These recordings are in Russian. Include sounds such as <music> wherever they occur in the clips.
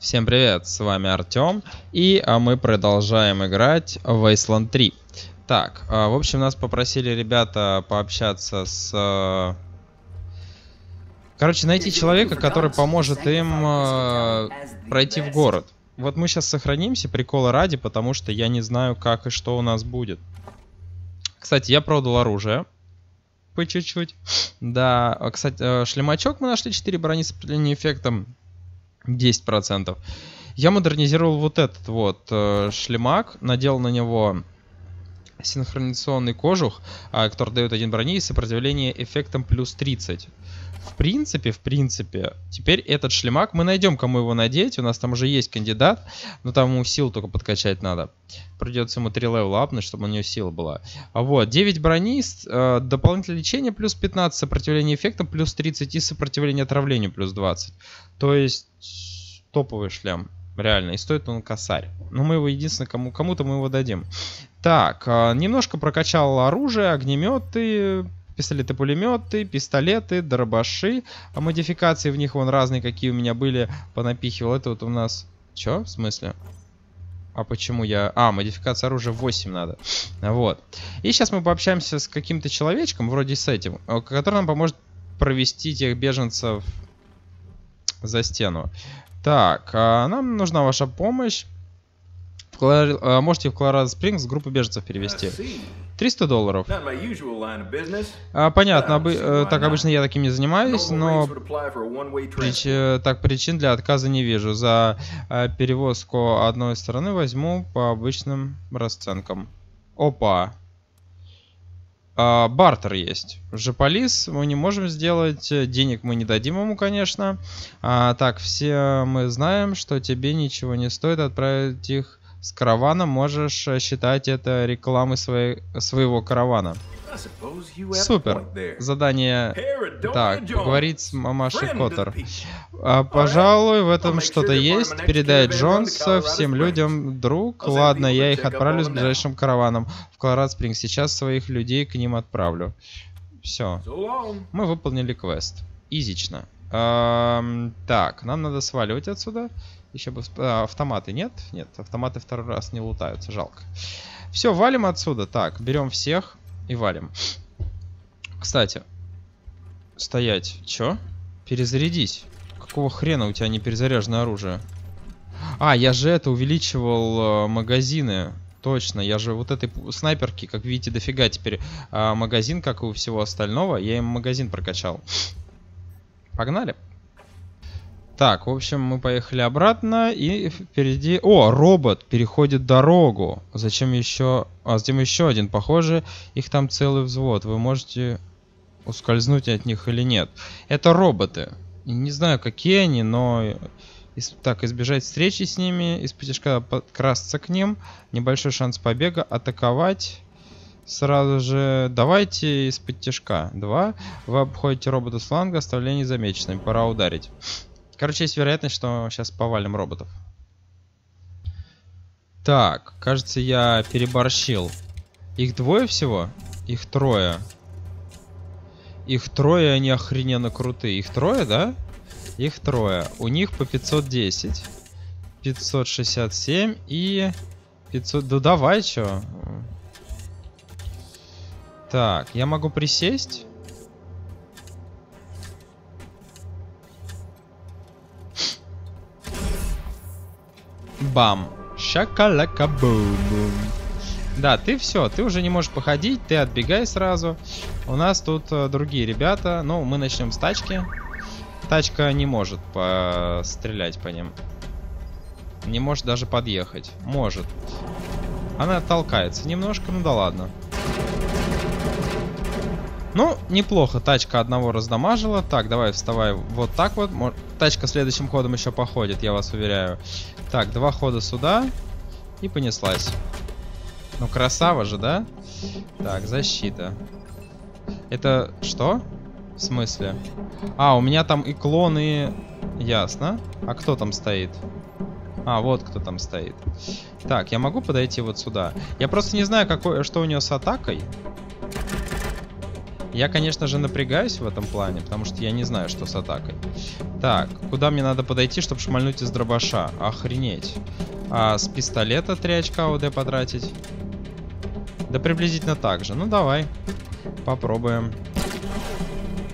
Всем привет, с вами Артем, и а, мы продолжаем играть в Wasteland 3. Так, а, в общем, нас попросили ребята пообщаться с... а, Короче, найти человека, который поможет им пройти в город. Вот мы сейчас сохранимся, прикола ради, потому что я не знаю, как и что у нас будет. Кстати, я продал оружие. По чуть-чуть. Да, кстати, э, шлемачок мы нашли, 4 брони с эффектом. 10%. Я модернизировал вот этот вот э, шлемак, надел на него синхрониzaционный кожух, э, который дает один брони и сопротивление эффектом плюс 30. В принципе, в принципе, теперь этот шлемак, мы найдем, кому его надеть, у нас там уже есть кандидат, но там ему сил только подкачать надо. Придется ему 3 левела апнуть, чтобы у него сила была. А вот, 9 брони, э, дополнительное лечение плюс 15, сопротивление эффектам плюс 30 и сопротивление отравлению плюс 20. То есть, топовый шлем. Реально, и стоит он косарь. Но мы его единственное, кому, кому-то мы его дадим. Так, э, немножко прокачал оружие, огнеметы, пистолеты-пулеметы, пистолеты, дробаши. А модификации в них вон разные, какие у меня были, понапихивал. Это вот у нас... Чё? В смысле? А почему я... А, модификация оружия 8 надо. Вот. И сейчас мы пообщаемся с каким-то человечком, вроде с этим, э, который нам поможет провести тех беженцев за стену. Так, а нам нужна ваша помощь. В а, Можете в Колорадо Спрингс группу беженцев перевести. 300 долларов. А, понятно, обы- э, так обычно я таким не занимаюсь, но прич- э, так причин для отказа не вижу. За э, перевозку одной стороны возьму по обычным расценкам. Опа. А, бартер есть. Жополис мы не можем сделать. э, Денег мы не дадим ему, конечно. А, так, все мы знаем, что тебе ничего не стоит отправить их с каравана. Можешь э, считать это рекламой своей, своего каравана. Супер. Задание... Так, поговорить с мамашей Коттер. А, пожалуй, в этом что-то есть. Передай Джонса всем людям, друг. Ладно, я их отправлю с ближайшим караваном в Колорад Спринг. Сейчас своих людей к ним отправлю. Все. Мы выполнили квест. Изично. Ам, так, нам надо сваливать отсюда. Еще бы... а, автоматы нет? Нет, автоматы второй раз не лутаются, жалко. Все, валим отсюда. Так, берем всех и валим. Кстати, стоять. Чё? Перезарядись. Какого хрена у тебя не перезаряженное оружие? А, я же это увеличивал э, магазины. Точно, я же вот этой снайперки, как видите, дофига теперь а, магазин, как и у всего остального. Я им магазин прокачал. Погнали. Так, в общем, мы поехали обратно, и впереди... О, робот переходит дорогу. Зачем еще... А, затем еще один. Похоже, их там целый взвод. Вы можете ускользнуть от них или нет. Это роботы. Не знаю, какие они, но... из- Так, избежать встречи с ними, из тяжка подкрасться к ним, небольшой шанс побега, атаковать сразу же. Давайте из-под тяжка. Два. Вы обходите робота с фланга, оставление замеченным. Пора ударить. Короче, есть вероятность, что сейчас повалим роботов. Так, кажется, я переборщил. Их двое всего? Их трое. Их трое, они охрененно крутые. Их трое, да? Их трое. У них по 510. 567 и 500... Да давай, чё. Так, я могу присесть? Бам. Шакалака бум. Да, ты все, ты уже не можешь походить, ты отбегай сразу. У нас тут э, другие ребята. Ну, мы начнем с тачки. Тачка не может пострелять по ним. Не может даже подъехать. Может. Она толкается немножко, ну да ладно. Ну, неплохо. Тачка одного раздамажила. Так, давай вставай вот так вот. Тачка следующим ходом еще походит, я вас уверяю. Так, два хода сюда. И понеслась. Ну, красава же, да? Так, защита. Это что? В смысле? А, у меня там и клоны... Ясно. А кто там стоит? А, вот кто там стоит. Так, я могу подойти вот сюда? Я просто не знаю, какой, что у нее с атакой. Я, конечно же, напрягаюсь в этом плане, потому что я не знаю, что с атакой. Так, куда мне надо подойти, чтобы шмальнуть из дробаша? Охренеть. А с пистолета 3 очка ОД потратить? Да приблизительно так же. Ну, давай. Попробуем.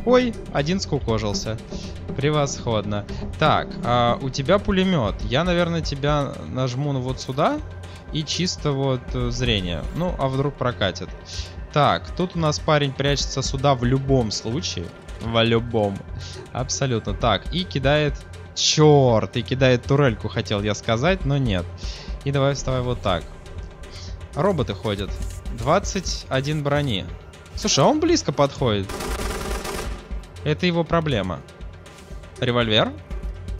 Ой, один скукожился. Превосходно. Так, а у тебя пулемет. Я, наверное, тебя нажму вот сюда. И чисто вот э, зрение. Ну, а вдруг прокатит. Так, тут у нас парень прячется сюда в любом случае. В любом. Абсолютно. Так, и кидает... Черт, и кидает турельку, хотел я сказать, но нет. И давай вставай вот так. Роботы ходят. 21 брони. Слушай, а он близко подходит. Это его проблема. Револьвер.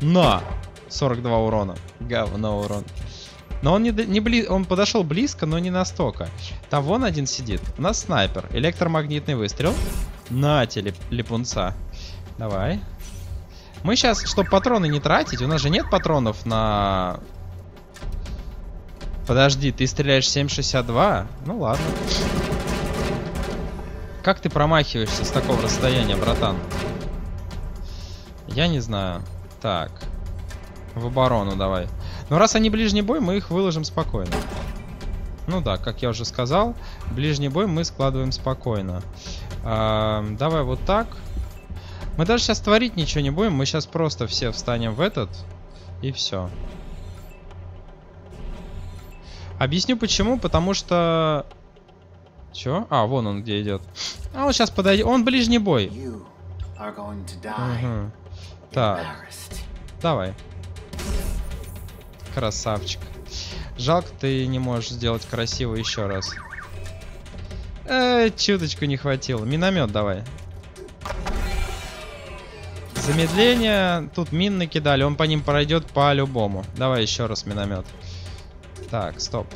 На! 42 урона. Говно урон. Но он не, не бли... он подошел близко, но не настолько. Там вон один сидит. У нас снайпер. Электромагнитный выстрел. На теле липунца. Давай. Мы сейчас, чтобы патроны не тратить, у нас же нет патронов на... Подожди, ты стреляешь 7.62? Ну ладно. Как ты промахиваешься с такого расстояния, братан? Я не знаю. Так. В оборону давай. Но раз они ближний бой, мы их выложим спокойно. Ну да, как я уже сказал, ближний бой мы складываем спокойно. А, давай вот так. Мы даже сейчас творить ничего не будем, мы сейчас просто все встанем в этот, и все. Объясню почему, потому что... Чё? А, вон он где идет. А он сейчас подойдет. Он ближний бой. Угу. Так. Давай. Красавчик. Жалко, ты не можешь сделать красиво еще раз. Э, чуточку не хватило. Миномет давай. Замедление. Тут мин накидали. Он по ним пройдет по-любому. Давай еще раз миномет. Так, стоп.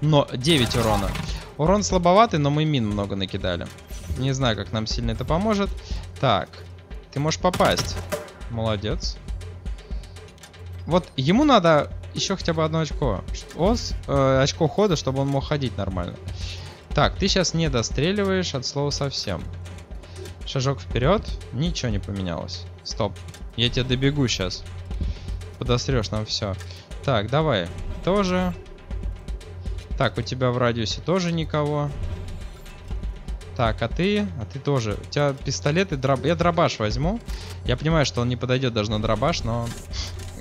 Но 9 урона. Урон слабоватый, но мы мин много накидали. Не знаю, как нам сильно это поможет. Так, ты можешь попасть. Молодец. Вот ему надо еще хотя бы одно очко. Ос, э, очко хода, чтобы он мог ходить нормально. Так, ты сейчас не достреливаешь от слова совсем. Шажок вперед. Ничего не поменялось. Стоп. Я тебя добегу сейчас. Подосрешь нам все. Так, давай. Тоже. Так, у тебя в радиусе тоже никого. Так, а ты? А ты тоже. У тебя пистолет и дроб... Я дробаш возьму. Я понимаю, что он не подойдет даже на дробаш, но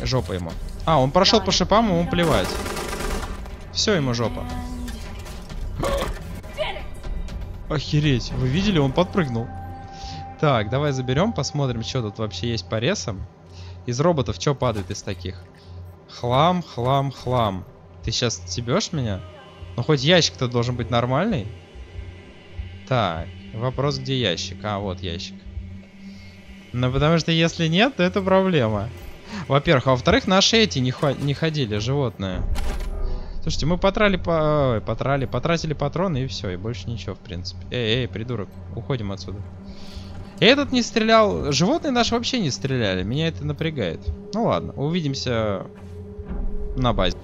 Жопа ему. А, он прошел по шипам, ему плевать. Все ему жопа. Охереть, вы видели, он подпрыгнул. Так, давай заберем, посмотрим, что тут вообще есть по ресам. Из роботов что падает из таких? Хлам, хлам, хлам. Ты сейчас стебешь меня? Ну хоть ящик-то должен быть нормальный. Так, вопрос, где ящик? А, вот ящик. Ну потому что если нет, то это проблема. Во-первых. А во-вторых, наши эти не, не ходили, животные. Слушайте, мы потрали, по... Потрали, потратили патроны и все, и больше ничего, в принципе. Эй, эй, придурок, уходим отсюда. Этот не стрелял, животные наши вообще не стреляли, меня это напрягает. Ну ладно, увидимся на базе.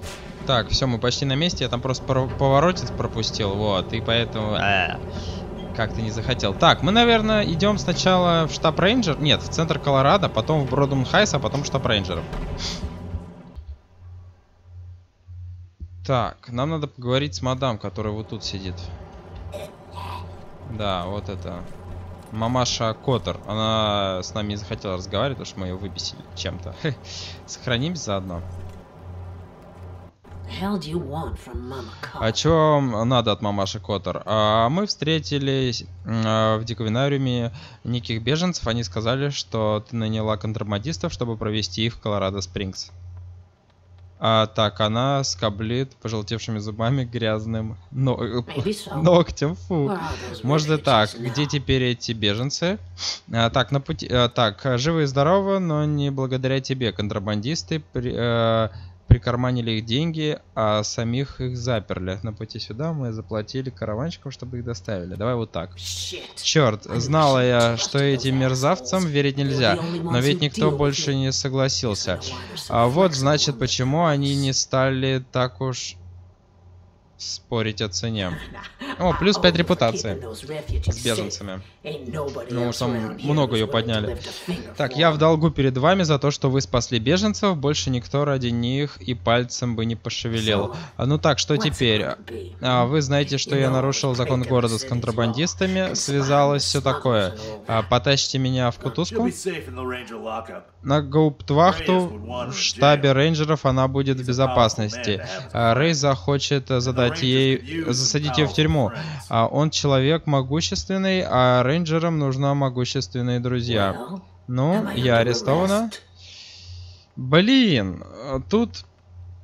Так, все, мы почти на месте, я там просто поворотец пропустил, вот, и поэтому... Как ты не захотел. Так, мы, наверное, идем сначала в штаб рейнджер. Нет, в центр Колорадо, потом в Бродум Хайс, а потом в штаб рейнджеров. Так, нам надо поговорить с мадам, которая вот тут сидит. Да, вот это. Мамаша Коттер. Она с нами не захотела разговаривать, потому что мы ее выписали чем-то. <laughs> Сохранимся заодно. О чем надо от мамаши Коттер? А, мы встретились а, в диковинариуме неких беженцев. Они сказали, что ты наняла контрабандистов, чтобы провести их в Колорадо Спрингс. А, так, она скоблит пожелтевшими зубами грязным но... so. <laughs> ногтем. Фу. Может и так. Где теперь эти беженцы? А, так, на пути... А, так, живы и здоровы, но не благодаря тебе. Контрабандисты при... а, прикарманили их деньги, а самих их заперли. На пути сюда мы заплатили караванщикам, чтобы их доставили. Давай вот так. Черт, знала я, что этим мерзавцам верить нельзя, но ведь никто больше не согласился. А вот значит, почему они не стали так уж спорить о цене. О, плюс 5 репутации с беженцами. Ну, там много ее подняли. Так, я в долгу перед вами за то, что вы спасли беженцев. Больше никто ради них и пальцем бы не пошевелил. А, ну так, что теперь? А, вы знаете, что я нарушил закон города с контрабандистами. Связалось все такое. А, потащите меня в кутузку. На гауптвахту в штабе рейнджеров она будет в безопасности. А, Рей захочет задать ей, засадить ее в тюрьму. А, он человек могущественный, а рейнджерам нужны могущественные друзья. Ну, я арестована. Блин, тут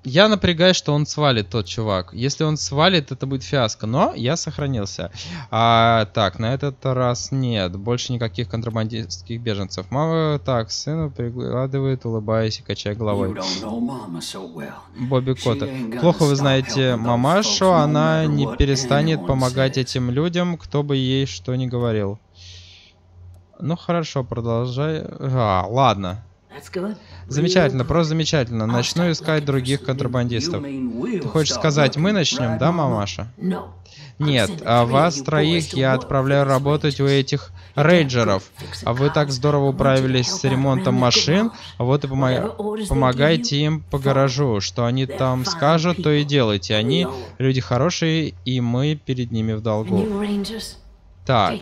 я напрягаюсь, что он свалит, тот чувак. Если он свалит, это будет фиаско. Но я сохранился. А, так, на этот раз нет. Больше никаких контрабандистских беженцев. Мама, так, сыну прикладывает, улыбаясь и качая головой. Бобби Кота. Плохо вы знаете мамашу. Она не перестанет помогать этим людям, кто бы ей что ни говорил. Ну хорошо, продолжай. А, ладно. Замечательно, просто замечательно. Начну искать других контрабандистов. Ты хочешь сказать, мы начнем, да, мамаша? Нет, а вас троих я отправляю работать у этих рейнджеров. А вы так здорово управились с ремонтом машин, а вот и помо помогайте им по гаражу. Что они там скажут, то и делайте. Они люди хорошие, и мы перед ними в долгу. Так,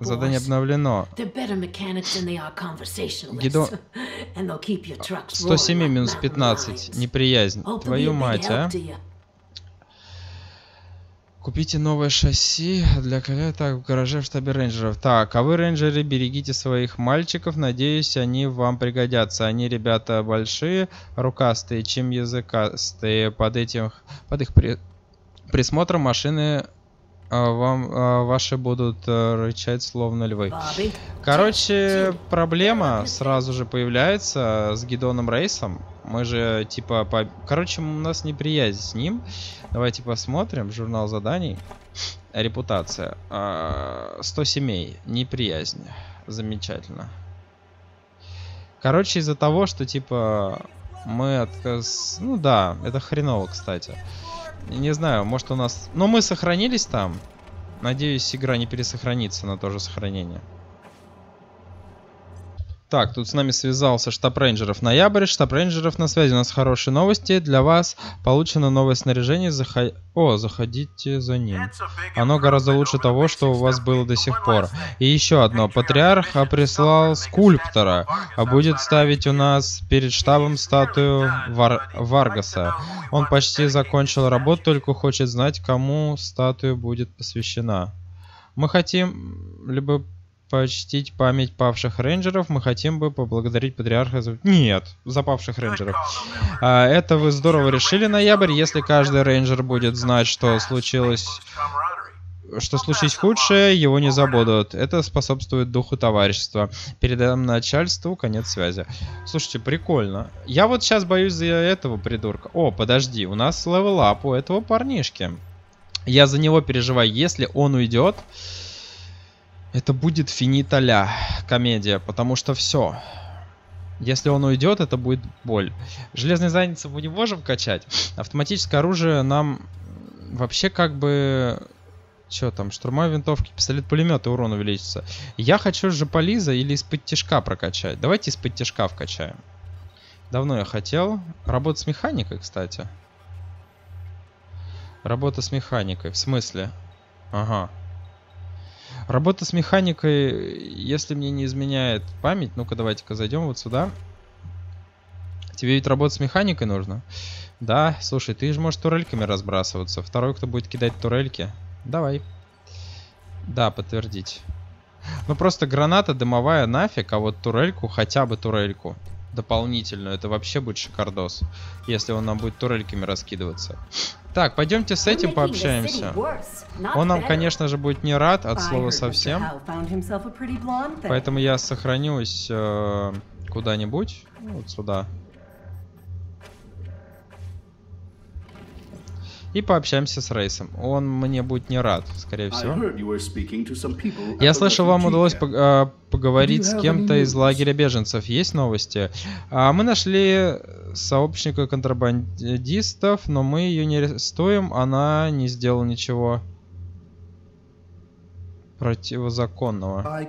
задание обновлено. Гидо... <laughs> 107 минус 15. Неприязнь. Твою мать, а? Купите новое шасси для коля так в гараже в штабе рейнджеров. Так, а вы, рейнджеры, берегите своих мальчиков. Надеюсь, они вам пригодятся. Они, ребята, большие, рукастые, чем языкастые. Под этим, под их при... присмотром машины вам а, ваши будут а, рычать словно львы. Короче, проблема сразу же появляется с Гидоном Рейсом. Мы же типа, по... короче, у нас неприязнь с ним. Давайте посмотрим журнал заданий. Репутация. 100 семей. Неприязнь. Замечательно. Короче, из-за того, что типа мы отказ... Ну да, это хреново, кстати. Не знаю, может у нас... Но мы сохранились там. Надеюсь, игра не пересохранится на то же сохранение. Так, тут с нами связался штаб рейнджеров Ноябрь. Штаб рейнджеров на связи. У нас хорошие новости. Для вас получено новое снаряжение. Заход... О, заходите за ним. Оно гораздо лучше того, что у вас было до сих пор. И еще одно. Патриарх прислал скульптора. А будет ставить у нас перед штабом статую Вар... Варгаса. Он почти закончил работу, только хочет знать, кому статуя будет посвящена. Мы хотим либо почтить память павших рейнджеров, мы хотим бы поблагодарить патриарха за... Нет, за павших рейнджеров. А, это вы здорово решили, Ноябрь. Если каждый рейнджер будет знать, что случилось... Что случилось худшее, его не забудут. Это способствует духу товарищества. Передаем начальству конец связи. Слушайте, прикольно. Я вот сейчас боюсь за этого придурка. О, подожди, у нас level up у этого парнишки. Я за него переживаю. Если он уйдет, это будет finita la commedia, потому что все. Если он уйдет, это будет боль. Железные задницы мы не можем качать. Автоматическое оружие нам вообще как бы... Что там? Штурмовые винтовки, пистолет, пулемет и урон увеличится. Я хочу же полиза или из-под тяжка прокачать. Давайте из-под тяжка вкачаем. Давно я хотел. Работа с механикой, кстати. Работа с механикой. В смысле? Ага. Работа с механикой, если мне не изменяет память, ну-ка давайте-ка зайдем вот сюда. Тебе ведь работать с механикой нужно? Да, слушай, ты же можешь турельками разбрасываться. Второй, кто будет кидать турельки. Давай. Да, подтвердить. Ну просто граната дымовая нафиг, а вот турельку, хотя бы турельку дополнительную, это вообще будет шикардос. Если он нам будет турельками раскидываться. Так, пойдемте с этим пообщаемся. Он нам, конечно же, будет не рад от слова совсем. Поэтому я сохранюсь э, куда-нибудь. Вот сюда. И пообщаемся с Рейсом. Он мне будет не рад, скорее всего. Я слышал, вам удалось пог а, поговорить с кем-то из лагеря беженцев. Есть новости? А, мы нашли сообщника контрабандистов, но мы ее не арестуем. Она не сделала ничего противозаконного.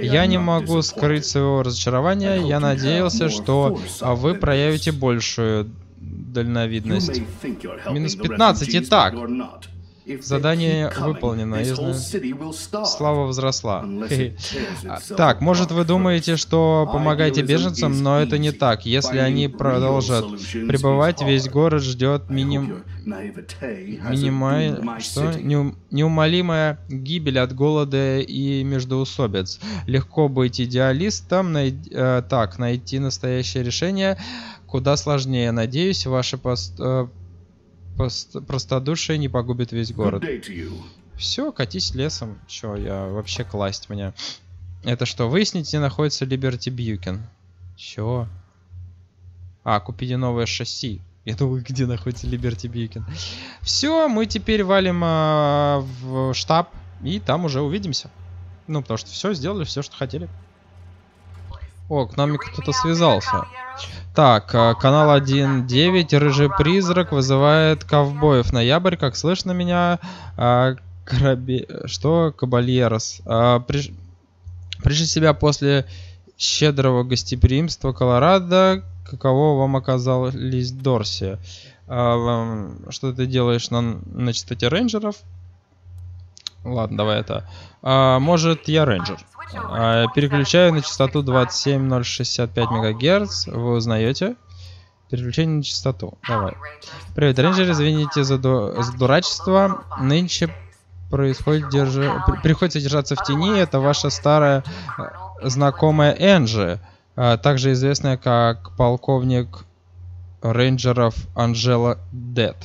Я не могу скрыть своего разочарования. Я надеялся, что вы проявите большую дальновидность. Минус 15 и так. Задание выполнено. Слава возросла. <laughs> Так, может вы думаете, что помогаете беженцам, но это не так. Если они продолжат пребывать, весь город ждет миним... Минима... Что? Неум... Неумолимая гибель от голода и междоусобиц. Легко быть идеалистом, най... э, так, найти настоящее решение куда сложнее. Надеюсь, ваше пост... Э, простодушие не погубит весь город. Все, катись лесом. Че, я вообще класть меня. Это что, выяснить, где находится Либерти Бьюкен? Чё? А, купите новое шасси. Я думаю, где находится Либерти Бьюкен. Все, мы теперь валим а, в штаб. И там уже увидимся. Ну, потому что все, сделали все, что хотели. О, к нами кто-то связался. Так, э, канал 1.9. Рыжий призрак вызывает ковбоев. Ноябрь, как слышно меня? А, Караби... Что? Кабальерос. А, приж... Пришли себя после щедрого гостеприимства Колорадо. Каково вам оказались Дорси? А, что ты делаешь на, на частоте рейнджеров? Ладно, давай это. А, может, я рейнджер. А, переключаю на частоту 27065 МГц. Вы узнаете? Переключение на частоту. Давай. Привет, рейнджер, извините за, ду за дурачество. Нынче происходит держа... приходится держаться в тени. Это ваша старая э, знакомая Энджи, а, также известная как полковник рейнджеров Анжела Дед.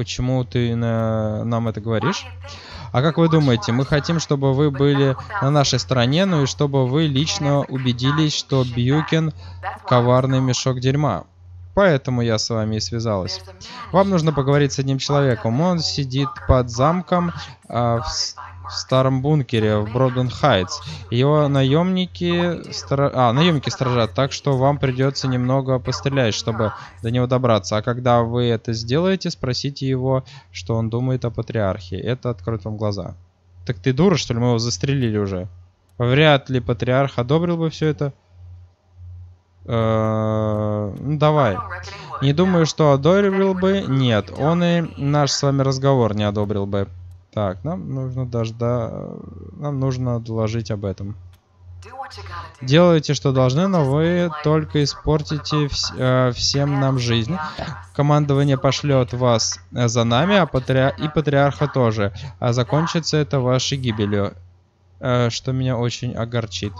Почему ты на... нам это говоришь? А как вы думаете, мы хотим, чтобы вы были на нашей стороне, ну и чтобы вы лично убедились, что Бьюкин — коварный мешок дерьма. Поэтому я с вами и связалась. Вам нужно поговорить с одним человеком. Он сидит под замком а, в в старом бункере в Броден Хайтс. Его наемники, стра... а, наемники сторожат, так что вам придется немного пострелять, чтобы до него добраться. А когда вы это сделаете, спросите его, что он думает о патриархе. Это откроет вам глаза. Так ты дура, что ли? Мы его застрелили уже. Вряд ли патриарх одобрил бы все это. Э, ну, давай. Не думаю, что одобрил бы. Нет, он и наш с вами разговор не одобрил бы. Так, нам нужно дожда... Нам нужно доложить об этом. Делайте, что должны, но вы только испортите вс э, всем нам жизнь. Командование пошлет вас э, за нами, а патри... и патриарха тоже. А закончится это вашей гибелью. Э, что меня очень огорчит.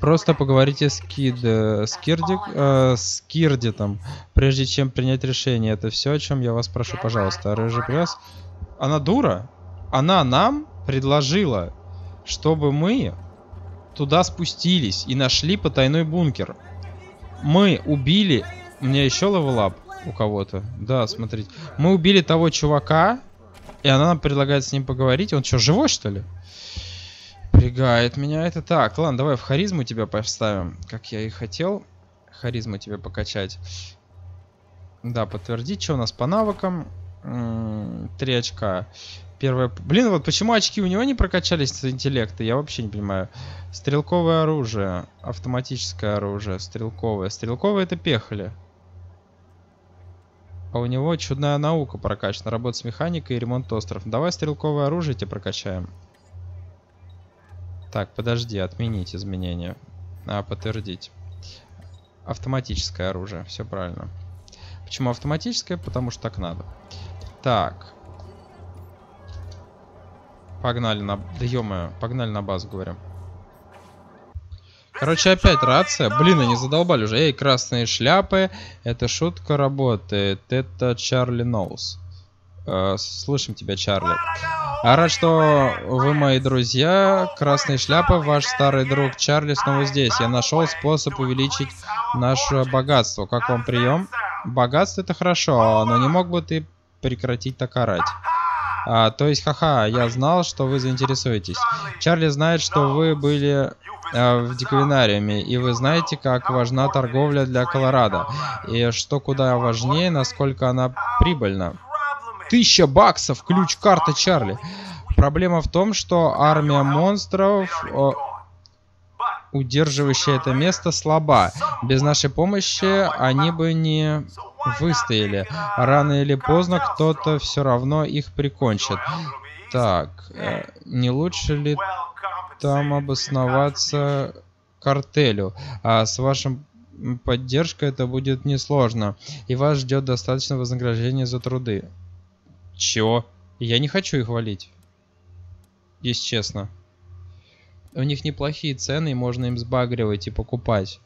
Просто поговорите с Кид, э, с Кирдик, э, с Кирдитом, прежде чем принять решение. Это все, о чем я вас прошу, пожалуйста. Рыжий пресс она дура. Она нам предложила, чтобы мы туда спустились и нашли потайной бункер. Мы убили... У меня еще level up у кого-то. Да, смотрите. Мы убили того чувака, и она нам предлагает с ним поговорить. Он что, живой, что ли? Напрягает меня это. Так, ладно, давай в харизму тебя поставим, как я и хотел. Харизму тебе покачать. Да, подтвердить, что у нас по навыкам. Три очка. Первое... Блин, вот почему очки у него не прокачались с интеллекта, я вообще не понимаю. Стрелковое оружие. Автоматическое оружие. Стрелковое. Стрелковое это пехали. А у него чудная наука прокачана. Работа с механикой и ремонт остров. Давай стрелковое оружие тебе прокачаем. Так, подожди, отменить изменения. А, подтвердить. Автоматическое оружие. Все правильно. Почему автоматическое? Потому что так надо. Так. Погнали на... Да ё погнали на базу, говорю. Короче, опять рация. Блин, они задолбали уже. Эй, красные шляпы. Эта шутка работает. Это Чарли Ноус. Э, слышим тебя, Чарли. А рад, что вы мои друзья. Красные шляпы, ваш старый друг Чарли снова здесь. Я нашел способ увеличить наше богатство. Как вам прием? Богатство это хорошо, но не мог бы ты прекратить так орать? А, то есть, ха-ха, я знал, что вы заинтересуетесь. Чарли знает, что вы были а, в диквинариуме, и вы знаете, как важна торговля для Колорадо, и что куда важнее, насколько она прибыльна. Тысяча баксов, ключ-карта Чарли. Проблема в том, что армия монстров, о, удерживающая это место, слаба. Без нашей помощи они бы не выстояли. Рано или поздно кто-то все равно их прикончит. Так, э, не лучше ли там обосноваться картелю? А с вашим поддержкой это будет несложно. И вас ждет достаточно вознаграждения за труды. Чё? Я не хочу их валить. Если честно. У них неплохие цены, и можно им сбагривать и покупать.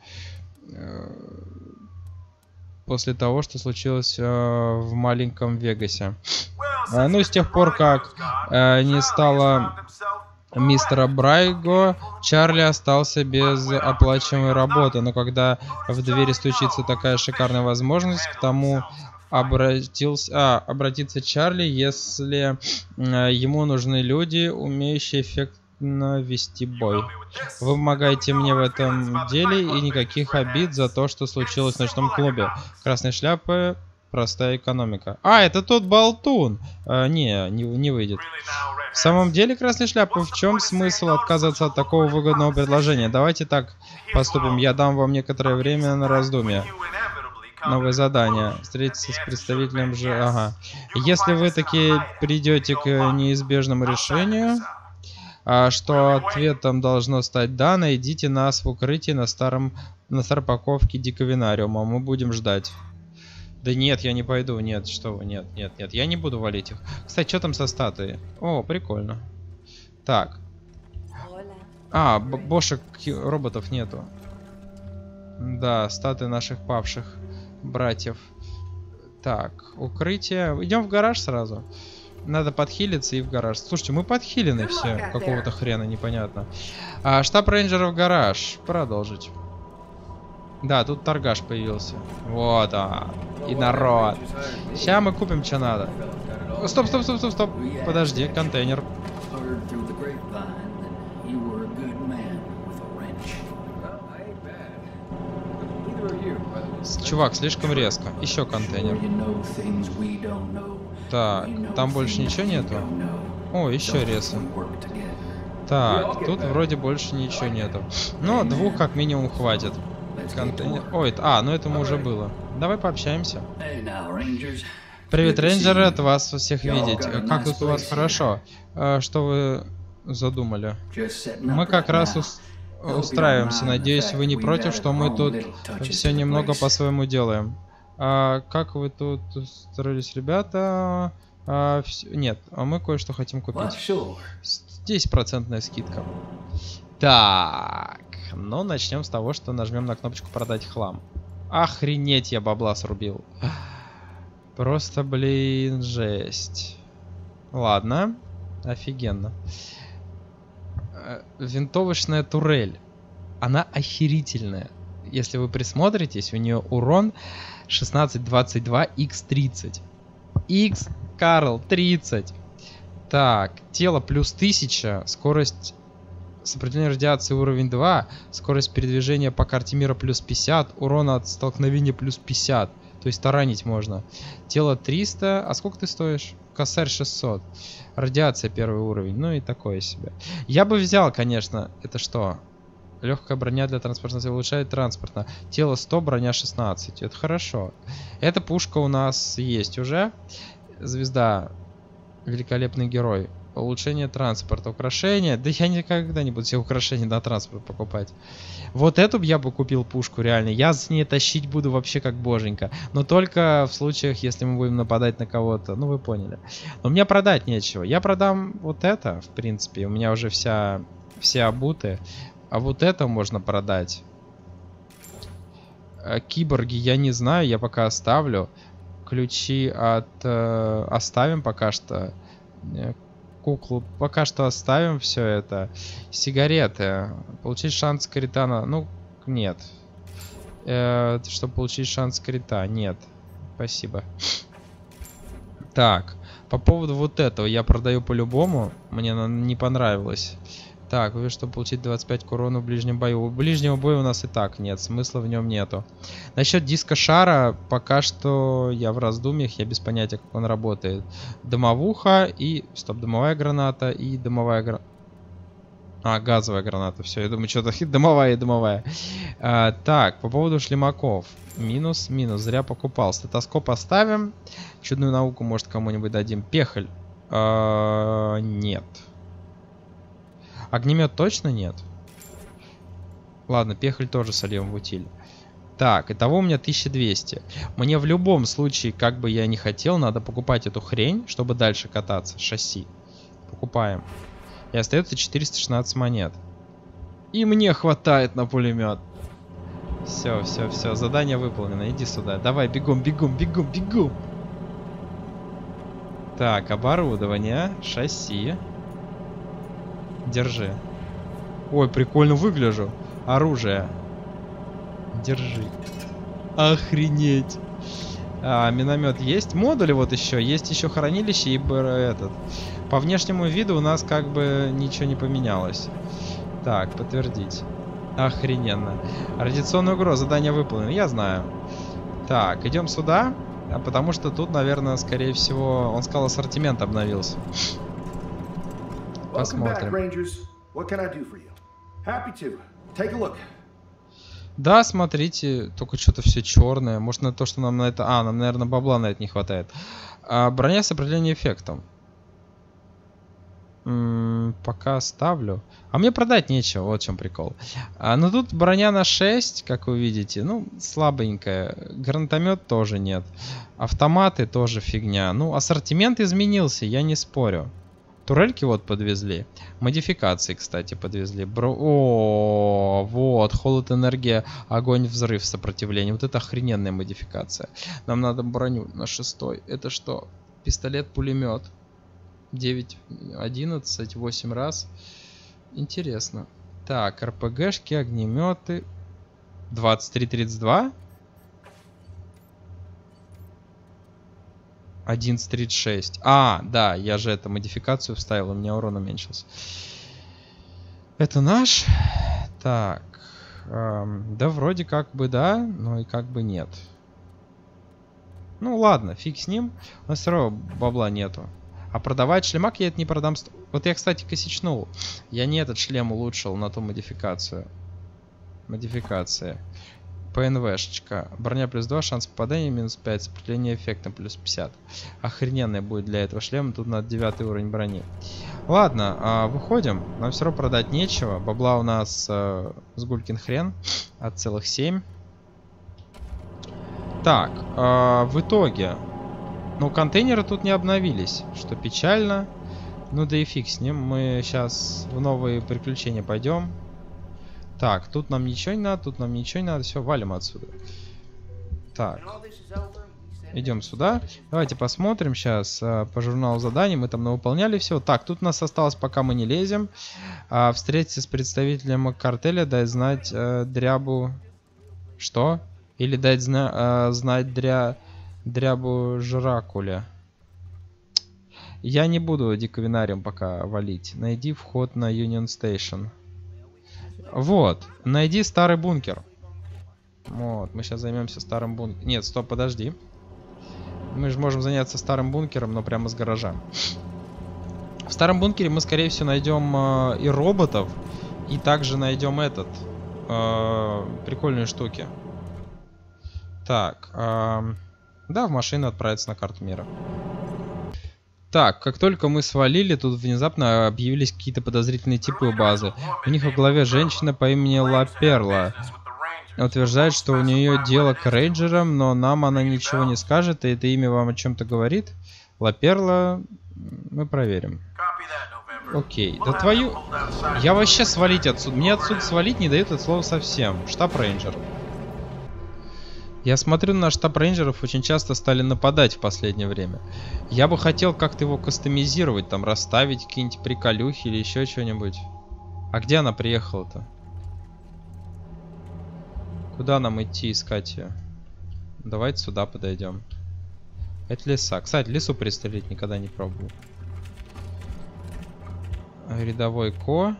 После того, что случилось э, в маленьком Вегасе. Э, ну, с тех пор, как э, не стало мистера Брайго, Чарли остался без оплачиваемой работы. Но когда в двери стучится такая шикарная возможность, к тому обратился, а, обратиться Чарли, если э, ему нужны люди, умеющие эффект вести бой. Вы помогаете мне в этом деле и никаких обид за то, что случилось в ночном клубе. Красные шляпы, простая экономика. А, это тот болтун. А, не, не, не выйдет. В самом деле, красные шляпы, в чем смысл отказываться от такого выгодного предложения? Давайте так поступим. Я дам вам некоторое время на раздумье. Новое задание. Встретиться с представителем же... Ага. Если вы таки придете к неизбежному решению, что ответом должно стать «да», найдите нас в укрытии на старом на старой парковке Диковинариума. Мы будем ждать. Да нет, я не пойду. Нет, что вы, нет, нет, нет. Я не буду валить их. Кстати, что там со статуей? О, прикольно. Так. А, бошек роботов нету. Да, статы наших павших братьев. Так, укрытие. Идем в гараж сразу. Надо подхилиться и в гараж. Слушайте, мы подхилены все. Какого-то хрена, непонятно. А, штаб рейнджеров гараж. Продолжить. Да, тут торгаш появился. Вот, а. И народ. Сейчас мы купим, что надо. Стоп, стоп, стоп, стоп, стоп. Подожди, контейнер. Чувак, слишком резко. Еще контейнер. Так, там больше ничего нету? О, еще ресы. Так, тут вроде больше ничего нету. Но двух как минимум хватит. Контейнер. Ой, а, ну это уже было. Давай пообщаемся. Привет, рейнджеры, это вас всех видеть. Как тут у вас хорошо? А, что вы задумали? Мы как раз ус устраиваемся. Надеюсь, вы не против, что мы тут все немного по-своему делаем. А, как вы тут устроились, ребята? А, вс... Нет, а мы кое-что хотим купить. 10% скидка. Так, ну начнем с того, что нажмем на кнопочку продать хлам. Охренеть, я бабла срубил. Просто, блин, жесть. Ладно, офигенно. Э, винтовочная турель. Она охерительная. Если вы присмотритесь, у нее урон 1622 x30. X, Карл, 30. Так, тело плюс 1000, скорость сопротивления радиации уровень 2, скорость передвижения по карте мира плюс 50, урона от столкновения плюс 50. То есть таранить можно. Тело 300. А сколько ты стоишь? Косарь 600. Радиация первый уровень. Ну и такое себе. Я бы взял, конечно. Это что? Легкая броня для транспортного улучшает транспортно. Тело 100, броня 16. Это хорошо. Эта пушка у нас есть уже. Звезда. Великолепный герой. Улучшение транспорта. Украшения. Да я никогда не буду себе украшения на транспорт покупать. Вот эту я бы купил пушку реально. Я с ней тащить буду вообще как боженька. Но только в случаях, если мы будем нападать на кого-то. Ну вы поняли. Но мне продать нечего. Я продам вот это, в принципе. У меня уже вся все обуты. А вот это можно продать. Э, киборги я не знаю, я пока оставлю. Ключи от... Э, оставим пока что. Э, куклу пока что оставим все это. Сигареты. Получить шанс критана. Ну, нет. Э, чтобы получить шанс крита. Нет. Спасибо. Так, по поводу вот этого я продаю по-любому. Мне не понравилось. Так, вы чтобы получить 25 к урону в ближнем бою. У ближнего боя у нас и так нет, смысла в нем нету. Насчет диска шара, пока что я в раздумьях, я без понятия, как он работает. Дымовуха и... Стоп, дымовая граната и дымовая граната. А, газовая граната. Все, я думаю, что-то <laughs> дымовая и дымовая. А, так, по поводу шлемаков. Минус, минус. Зря покупал. Стетоскоп оставим. Чудную науку, может, кому-нибудь дадим. Пехаль. А, нет. Огнемет точно нет? Ладно, пехаль тоже сольем в утиль. Так, итого у меня 1200. Мне в любом случае, как бы я ни хотел, надо покупать эту хрень, чтобы дальше кататься. Шасси. Покупаем. И остается 416 монет. И мне хватает на пулемет. Все, все, все. Задание выполнено. Иди сюда. Давай, бегом, бегом, бегом, бегом. Так, оборудование, шасси. Держи. Ой, прикольно выгляжу. Оружие. Держи. Охренеть. А, миномет есть. Модули вот еще. Есть еще хранилище и этот. По внешнему виду у нас как бы ничего не поменялось. Так, подтвердить. Охрененно. Радиационная угроза. Задание выполнено. Я знаю. Так, идем сюда. А потому что тут, наверное, скорее всего, он сказал, ассортимент обновился. Посмотрим. Да, смотрите, только что-то все черное. Может, на то, что нам на это... А, нам, наверное, бабла на это не хватает. А, броня с определением эффектом. М -м, пока ставлю. А мне продать нечего, вот в чем прикол. А, ну тут броня на 6, как вы видите. Ну, слабенькая. Гранатомет тоже нет. Автоматы тоже фигня. Ну, ассортимент изменился, я не спорю. Турельки вот подвезли. Модификации, кстати, подвезли. Бро... О, вот, холод, энергия, огонь, взрыв, сопротивление. Вот это охрененная модификация. Нам надо броню на шестой. Это что? Пистолет-пулемет. 9, 11, 8 раз. Интересно. Так, РПГшки, огнеметы. 23-32? 11.36. А, да, я же эту модификацию вставил, у меня урон уменьшился. Это наш. Так. Эм, да, вроде как бы да, но и как бы нет. Ну ладно, фиг с ним. У нас все равно бабла нету. А продавать шлемак я это не продам. Вот я, кстати, косичнул. Я не этот шлем улучшил на ту модификацию. Модификация. ПНВшечка. Броня плюс 2, шанс попадания минус 5, сопротивление эффектом плюс 50. Охрененная будет для этого шлема, тут надо 9 уровень брони. Ладно, а, выходим. Нам все равно продать нечего. Бабла у нас а, с гулькин хрен. От целых 7. Так, а, в итоге. Ну, контейнеры тут не обновились, что печально. Ну да и фиг с ним. Мы сейчас в новые приключения пойдем. Так, тут нам ничего не надо, тут нам ничего не надо. Все, валим отсюда. Так. Идем сюда. Давайте посмотрим сейчас э, по журналу заданий. Мы там выполняли все. Так, тут у нас осталось, пока мы не лезем. Э, встретиться с представителем картеля, дать знать э, дрябу... Что? Или дать зна э, знать дря... дрябу Жракуля. Я не буду диковинарием пока валить. Найди вход на Union Station. Вот, найди старый бункер. Вот, мы сейчас займемся старым бункером. Нет, стоп, подожди. Мы же можем заняться старым бункером, но прямо с гаража. В старом бункере мы, скорее всего, найдем э, и роботов, и также найдем этот. Э, прикольные штуки. Так, э, да, в машину отправиться на карту мира. Так, как только мы свалили, тут внезапно объявились какие-то подозрительные типы у базы. У них в голове женщина по имени Ла Перла. Утверждает, что у нее дело к рейнджерам, но нам она ничего не скажет, и это имя вам о чем-то говорит. Ла Перла... Мы проверим. Окей, да твою... Я вообще свалить отсюда. Мне отсюда свалить не дают от слова совсем. Штаб рейнджер. Я смотрю на штаб рейнджеров очень часто стали нападать в последнее время. Я бы хотел как-то его кастомизировать, там расставить какие-нибудь приколюхи или еще что-нибудь. А где она приехала-то? Куда нам идти искать ее? Давайте сюда подойдем. Это леса. Кстати, лесу пристрелить никогда не пробовал. Рядовой Ко.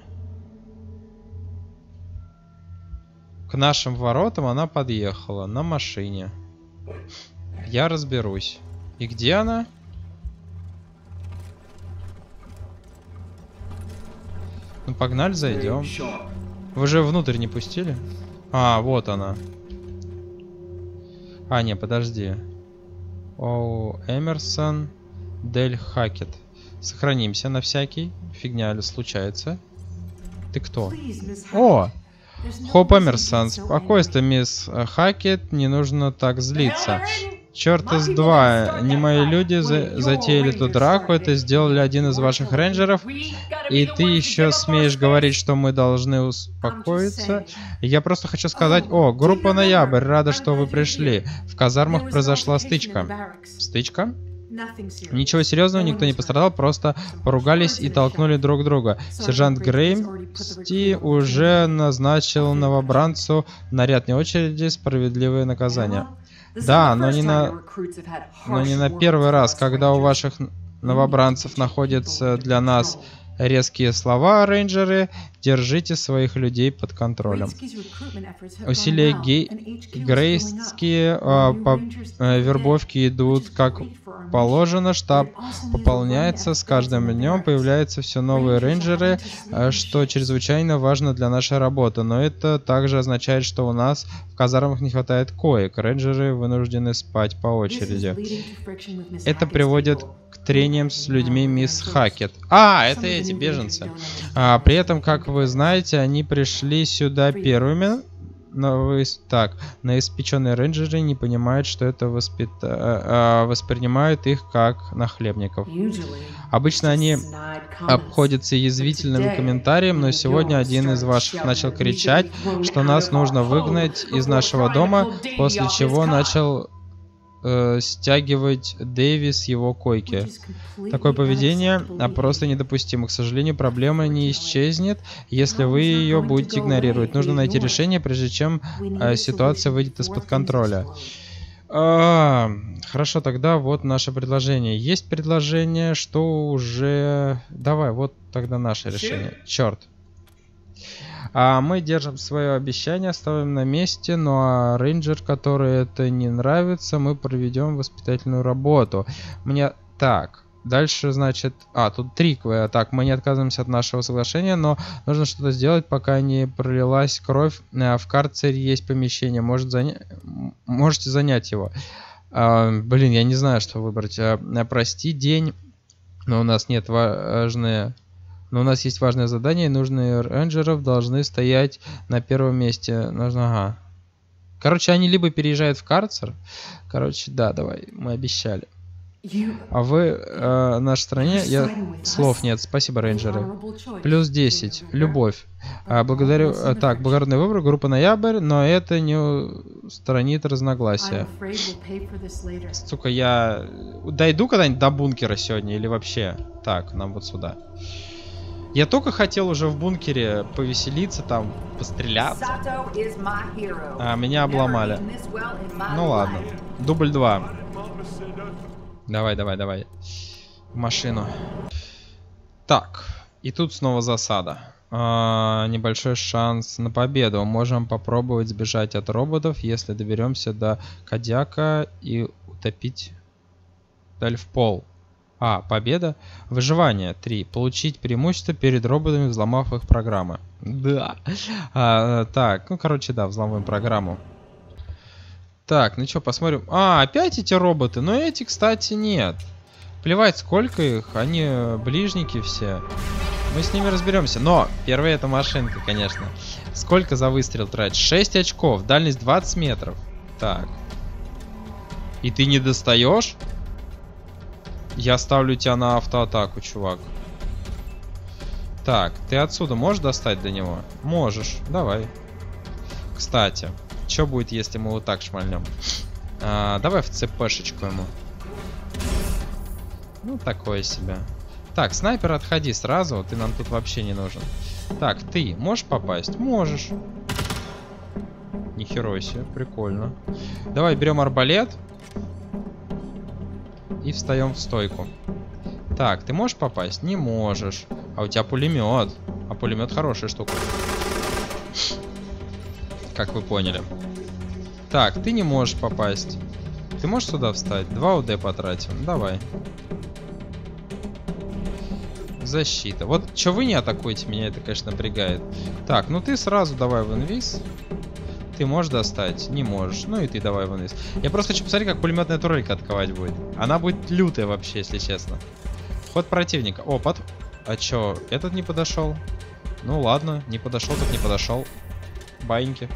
К нашим воротам она подъехала на машине. Я разберусь. И где она? Ну погнали, зайдем. Вы же внутрь не пустили? А, вот она. А, не, подожди. О, Эмерсон Дель Хакет. Сохранимся на всякий. Фигня ли случается. Ты кто? О! Хоп Эмерсон. Спокойствие, мисс Хакет. Не нужно так злиться. Черт из два, не мои люди за затеяли ту драку, это сделали один из ваших рейнджеров, и ты еще смеешь говорить, что мы должны успокоиться? Я просто хочу сказать, о, группа Ноябрь, рада, что вы пришли. В казармах произошла стычка. Стычка? Ничего серьезного, никто не пострадал, просто поругались и толкнули друг друга. Сержант Греймсти уже назначил новобранцу наряд не очереди справедливое наказание. Да, но не на, но не на первый раз, когда у ваших новобранцев находятся для нас резкие слова, рейнджеры, держите своих людей под контролем. Усилия гей... грейские э, по э, вербовке идут как положено, штаб пополняется, с каждым днем появляются все новые рейнджеры, э, что чрезвычайно важно для нашей работы, но это также означает, что у нас в казармах не хватает коек, рейнджеры вынуждены спать по очереди. Это приводит к трениям с людьми мисс Хакет. А, это эти беженцы. А, при этом, как вы знаете, они пришли сюда первыми, но вы так, на испеченные рейнджеры не понимают, что это воспит... а, воспринимают их как нахлебников. Обычно они обходятся язвительным комментарием, но сегодня один из ваших начал кричать, что нас нужно выгнать из нашего дома, после чего начал э, стягивать Дэви с его койки. Такое поведение а просто недопустимо. К сожалению, проблема не исчезнет, если вы ее будете игнорировать. Нужно найти решение, прежде чем э, ситуация выйдет из-под контроля. А, хорошо, тогда вот наше предложение. Есть предложение, что уже... Давай, вот тогда наше решение. Черт. А мы держим свое обещание, оставим на месте, ну а рейнджер, который это не нравится, мы проведем воспитательную работу. Мне так, Дальше, значит... А, тут трик. Так, мы не отказываемся от нашего соглашения, но нужно что-то сделать, пока не пролилась кровь. Э, в карцере есть помещение. Может заня... Можете занять его. А, блин, я не знаю, что выбрать. А, прости, день. Но у нас нет важные но у нас есть важное задание, и нужные рейнджеров должны стоять на первом месте. Нужно, ага. Короче, они либо переезжают в карцер. Короче, да, давай, мы обещали. А вы э, нашей стране, я слов нет, спасибо, рейнджеры. Плюс 10, любовь. А, благодарю, а, так, благородный выбор, группа Ноябрь, но это не устранит разногласия. Сука, я дойду когда-нибудь до бункера сегодня или вообще? Так, нам вот сюда. Я только хотел уже в бункере повеселиться, там, постреляться. А, меня обломали. Ну ладно. Дубль 2. Давай, давай, давай. В машину. Так. И тут снова засада. А, небольшой шанс на победу. Можем попробовать сбежать от роботов, если доберемся до Кадяка и утопить даль в пол. А. Победа. Выживание. 3. Получить преимущество перед роботами, взломав их программы. Да. А, так, ну, короче, да, взломаем программу. Так, ну что, посмотрим. А, опять эти роботы. Но эти, кстати, нет. Плевать, сколько их. Они ближники все. Мы с ними разберемся. Но, первая это машинка, конечно. Сколько за выстрел тратить? 6 очков. Дальность 20 метров. Так. И ты не достаешь? Я ставлю тебя на автоатаку, чувак. Так, ты отсюда можешь достать до него? Можешь, давай. Кстати, что будет, если мы вот так шмальнем? А, давай в цпшечку ему. Ну, такое себе. Так, снайпер, отходи сразу, ты нам тут вообще не нужен. Так, ты можешь попасть? Можешь. Нихерой себе, прикольно. Давай берем арбалет. И встаем в стойку. Так, ты можешь попасть? Не можешь. А у тебя пулемет. А пулемет хорошая штука. Как вы поняли. Так, ты не можешь попасть. Ты можешь сюда встать? Два УД потратим. Давай. Защита. Вот что вы не атакуете, меня это, конечно, напрягает. Так, ну ты сразу давай в инвиз. Ты можешь достать? Не можешь. Ну и ты давай в инвиз. Я просто хочу посмотреть, как пулеметная турелька атаковать будет. Она будет лютая вообще, если честно. Ход противника. О, под... А чё, этот не подошел? Ну ладно, не подошел, так не подошел. Баиньки.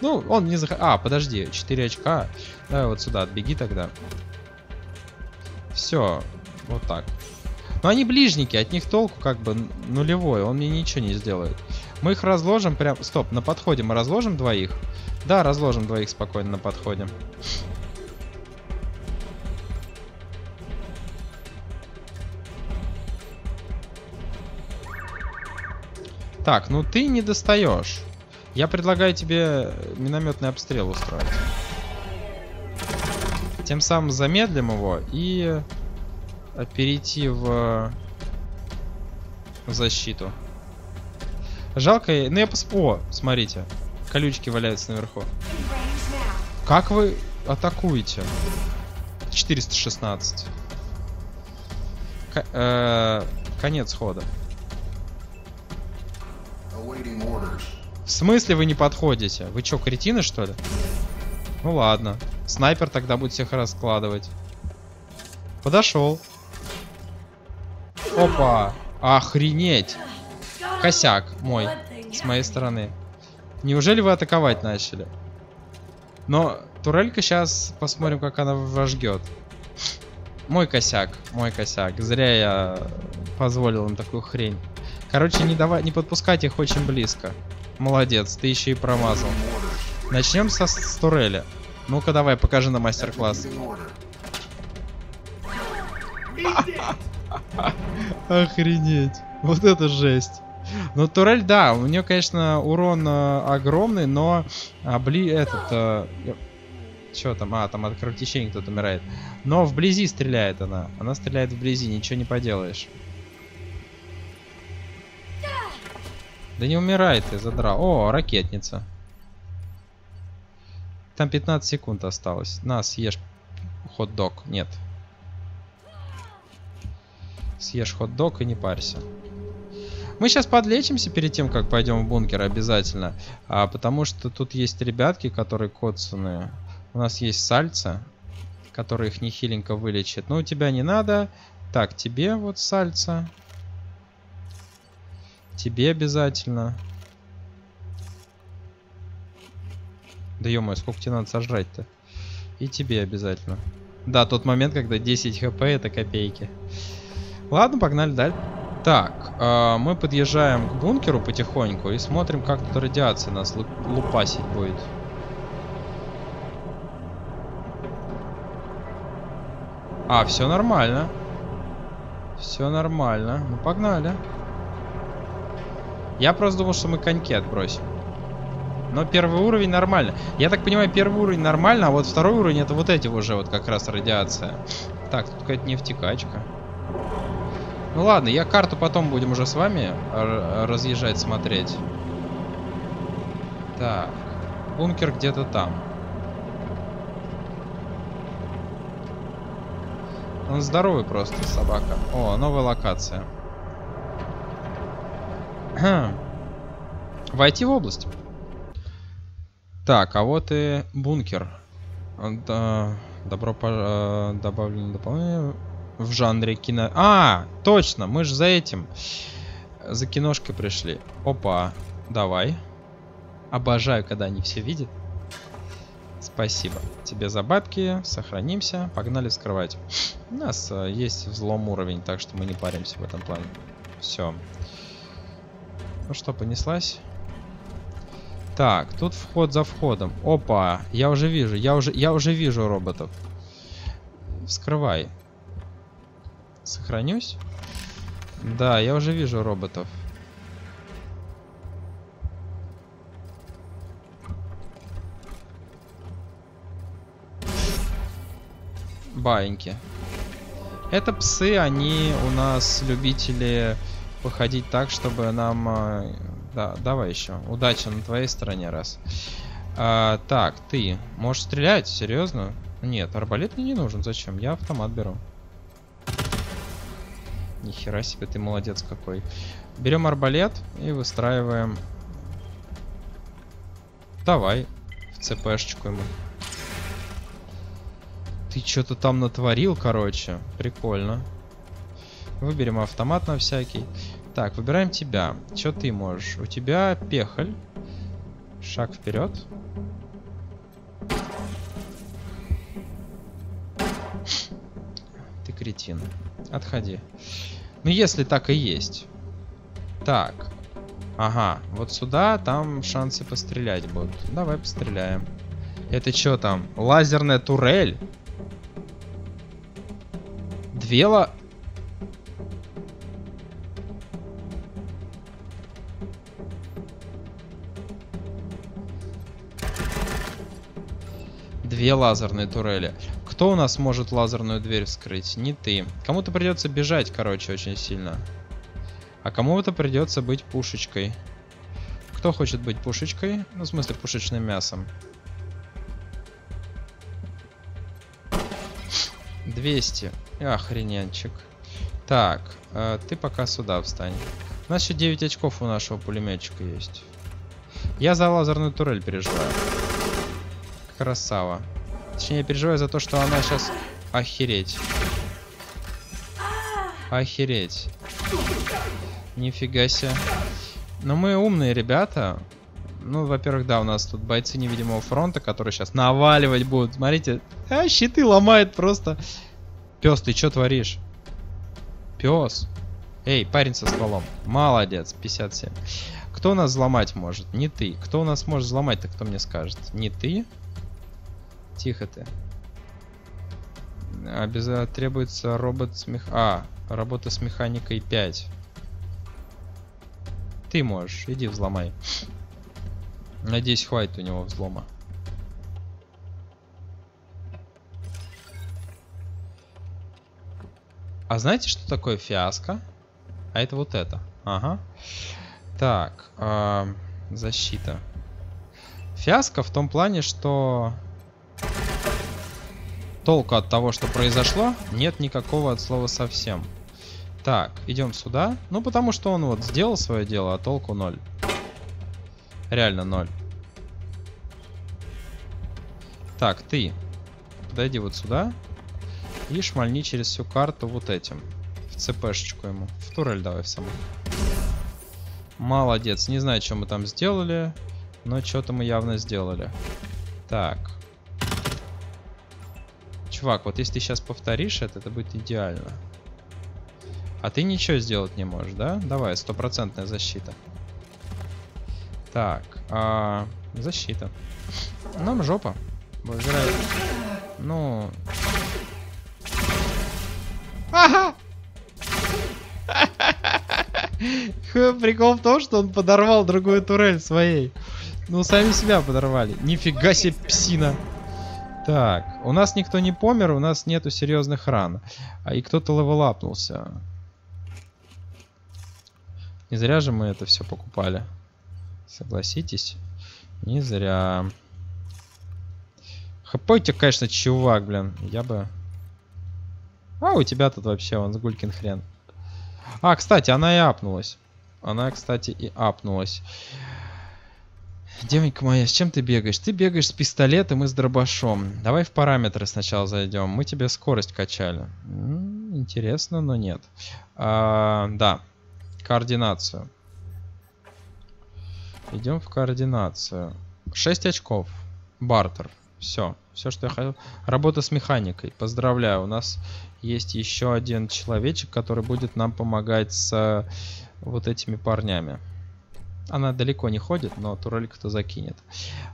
Ну, он не захотел. А, подожди, 4 очка. Давай вот сюда, отбеги тогда. Все, вот так. Но они ближники, от них толку как бы нулевой, он мне ничего не сделает. Мы их разложим прям... Стоп, на подходе мы разложим двоих? Да, разложим двоих спокойно на подходе. Так, ну ты не достаешь. Я предлагаю тебе минометный обстрел устроить. Тем самым замедлим его и перейти в, в защиту. Жалко, ну я пос... О, смотрите, колючки валяются наверху. Как вы атакуете? 416. К э конец хода. В смысле вы не подходите? Вы что, кретины, что ли? Ну ладно. Снайпер тогда будет всех раскладывать. Подошел. Опа. Охренеть. Косяк мой. С моей стороны. Неужели вы атаковать начали? Но турелька сейчас посмотрим, как она вожгет. Мой косяк, мой косяк. Зря я позволил им такую хрень. Короче, не давай, не подпускать их очень близко. Молодец, ты еще и промазал. Начнем со с турели. Ну-ка давай, покажи на мастер-класс. <laughs> Охренеть. Вот это жесть. Ну, турель, да, у нее, конечно, урон э, огромный, но а, бли этот... Э, что там? А, там от кровотечения кто-то умирает. Но вблизи стреляет она. Она стреляет вблизи, ничего не поделаешь. Да не умирай ты, задрал. О, ракетница. Там 15 секунд осталось. На, съешь хот-дог. Нет. Съешь хот-дог и не парься. Мы сейчас подлечимся перед тем, как пойдем в бункер обязательно. А, потому что тут есть ребятки, которые коцанные. У нас есть сальца, который их нехиленько вылечит. Но у тебя не надо. Так, тебе вот сальца. Тебе обязательно. Да ё сколько тебе надо сожрать-то? И тебе обязательно. Да, тот момент, когда 10 хп это копейки. Ладно, погнали дальше. Так, э, мы подъезжаем к бункеру потихоньку и смотрим, как тут радиация нас лупасить будет. А, все нормально. Все нормально. Ну, погнали. Я просто думал, что мы коньки отбросим. Но первый уровень нормально. Я так понимаю, первый уровень нормально, а вот второй уровень это вот эти уже вот как раз радиация. Так, тут какая-то нефтекачка. Ну ладно, я карту потом будем уже с вами разъезжать, смотреть. Так, бункер где-то там. Он здоровый просто, собака. О, новая локация. Войти в область. Так, а вот и бункер. Да, добро по... добавлено дополнение в жанре кино. А, точно, мы же за этим. За киношкой пришли. Опа, давай. Обожаю, когда они все видят. Спасибо тебе за бабки. Сохранимся. Погнали вскрывать. У нас э, есть взлом уровень, так что мы не паримся в этом плане. Все. Ну что, понеслась? Так, тут вход за входом. Опа, я уже вижу, я уже, я уже вижу роботов. Вскрывай. Сохранюсь? Да, я уже вижу роботов. баиньки. Это псы, они у нас любители походить так, чтобы нам... э, Да, давай еще. Удача на твоей стороне, раз. А, так, ты можешь стрелять? Серьезно? Нет, арбалет мне не нужен. Зачем? Я автомат беру. Нихера себе, ты молодец какой. Берем арбалет и выстраиваем. Давай. В цпшечку ему. Ты что-то там натворил, короче. Прикольно. Выберем автомат на всякий. Так, выбираем тебя. Что ты можешь? У тебя пехаль. Шаг вперед. Ты кретин. Отходи. Ну, если так и есть. Так. Ага, вот сюда там шансы пострелять будут. Давай постреляем. Это что там? Лазерная турель? Две ла... Две лазерные турели. Кто у нас может лазерную дверь вскрыть? Не ты. Кому-то придется бежать, короче, очень сильно. А кому-то придется быть пушечкой. Кто хочет быть пушечкой? Ну, в смысле, пушечным мясом. 200. Охрененчик. Так, э, ты пока сюда встань. У нас еще 9 очков у нашего пулеметчика есть. Я за лазерную турель переживаю. Красава. Точнее, я переживаю за то, что она сейчас... Охереть. Охереть. Нифига себе. Но мы умные ребята. Ну, во-первых, да, у нас тут бойцы невидимого фронта, которые сейчас наваливать будут. Смотрите, а, щиты ломает просто. Пес, ты что творишь? Пес. Эй, парень со стволом. Молодец, 57. Кто нас взломать может? Не ты. Кто у нас может взломать-то, кто мне скажет? Не ты? Тихо ты. Обязательно требуется робот с мех... А, работа с механикой 5. Ты можешь, иди взломай. Надеюсь, хватит у него взлома. А знаете, что такое фиаско? А это вот это. Ага. Так, а, защита. Фиаско в том плане, что толку от того, что произошло, нет никакого от слова совсем. Так, идем сюда. Ну, потому что он вот сделал свое дело, а толку ноль. Реально ноль. Так, ты. Подойди вот сюда. И шмальни через всю карту вот этим. В цпшечку ему. В турель давай в саму. Молодец. Не знаю, что мы там сделали. Но что-то мы явно сделали. Так. Чувак, вот если ты сейчас повторишь это, это будет идеально. А ты ничего сделать не можешь, да? Давай, стопроцентная защита. Так, а, защита. Нам жопа. Выбирай. Ну... Ага! <laughs> Прикол в том, что он подорвал другую турель своей. Ну, сами себя подорвали. Нифига себе псина. Так, у нас никто не помер, у нас нету серьезных ран. А и кто-то левелапнулся. Не зря же мы это все покупали. Согласитесь? Не зря. ХП у тебя, конечно, чувак, блин. Я бы... А, у тебя тут вообще, он сгулькин хрен. А, кстати, она и апнулась. Она, кстати, и апнулась. Девонька моя, с чем ты бегаешь? Ты бегаешь с пистолетом и с дробашом. Давай в параметры сначала зайдем. Мы тебе скорость качали. Интересно, но нет. А, да, координацию. Идем в координацию. 6 очков. Бартер. Все. Все, что я хотел. Работа с механикой. Поздравляю. У нас есть еще один человечек, который будет нам помогать с вот этими парнями. Она далеко не ходит, но турель-то закинет.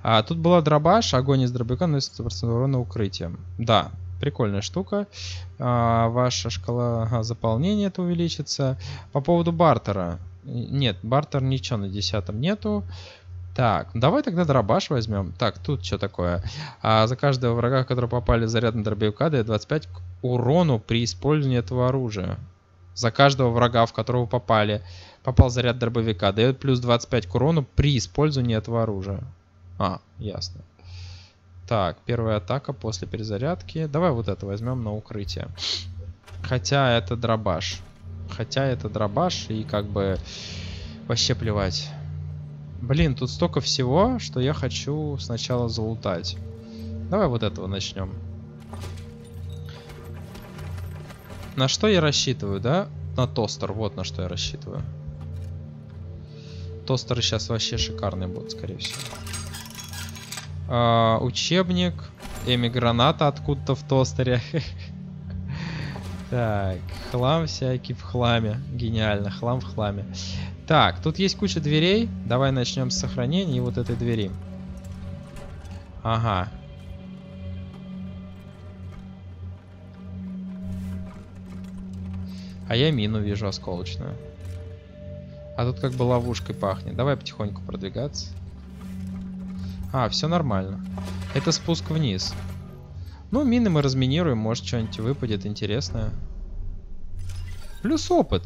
А, тут была дробаш, огонь из дробяка наносит 100% урона укрытием. Да, прикольная штука. А, ваша шкала заполнения это увеличится. По поводу бартера. Нет, бартер ничего на десятом нету. Так, давай тогда дробаш возьмем. Так, тут что такое? А, за каждого врага, который попали заряд на дробовика, дает 25 к урону при использовании этого оружия. За каждого врага, в которого попали, попал заряд дробовика, дает плюс 25 к урону при использовании этого оружия. А, ясно. Так, первая атака после перезарядки. Давай вот это возьмем на укрытие. Хотя это дробаш. Хотя это дробаш и как бы вообще плевать. Блин, тут столько всего, что я хочу сначала залутать. Давай вот этого начнем. На что я рассчитываю, да? На тостер, вот на что я рассчитываю. Тостеры сейчас вообще шикарные будут, скорее всего. А, учебник. Эми граната откуда-то в тостере. <laughs> Так, хлам всякий в хламе. Гениально, хлам в хламе. Так, тут есть куча дверей. Давай начнем с сохранения вот этой двери. Ага. А я мину вижу осколочную. А тут как бы ловушкой пахнет. Давай потихоньку продвигаться. А, все нормально. Это спуск вниз. Ну, мины мы разминируем, может что-нибудь выпадет интересное. Плюс опыт.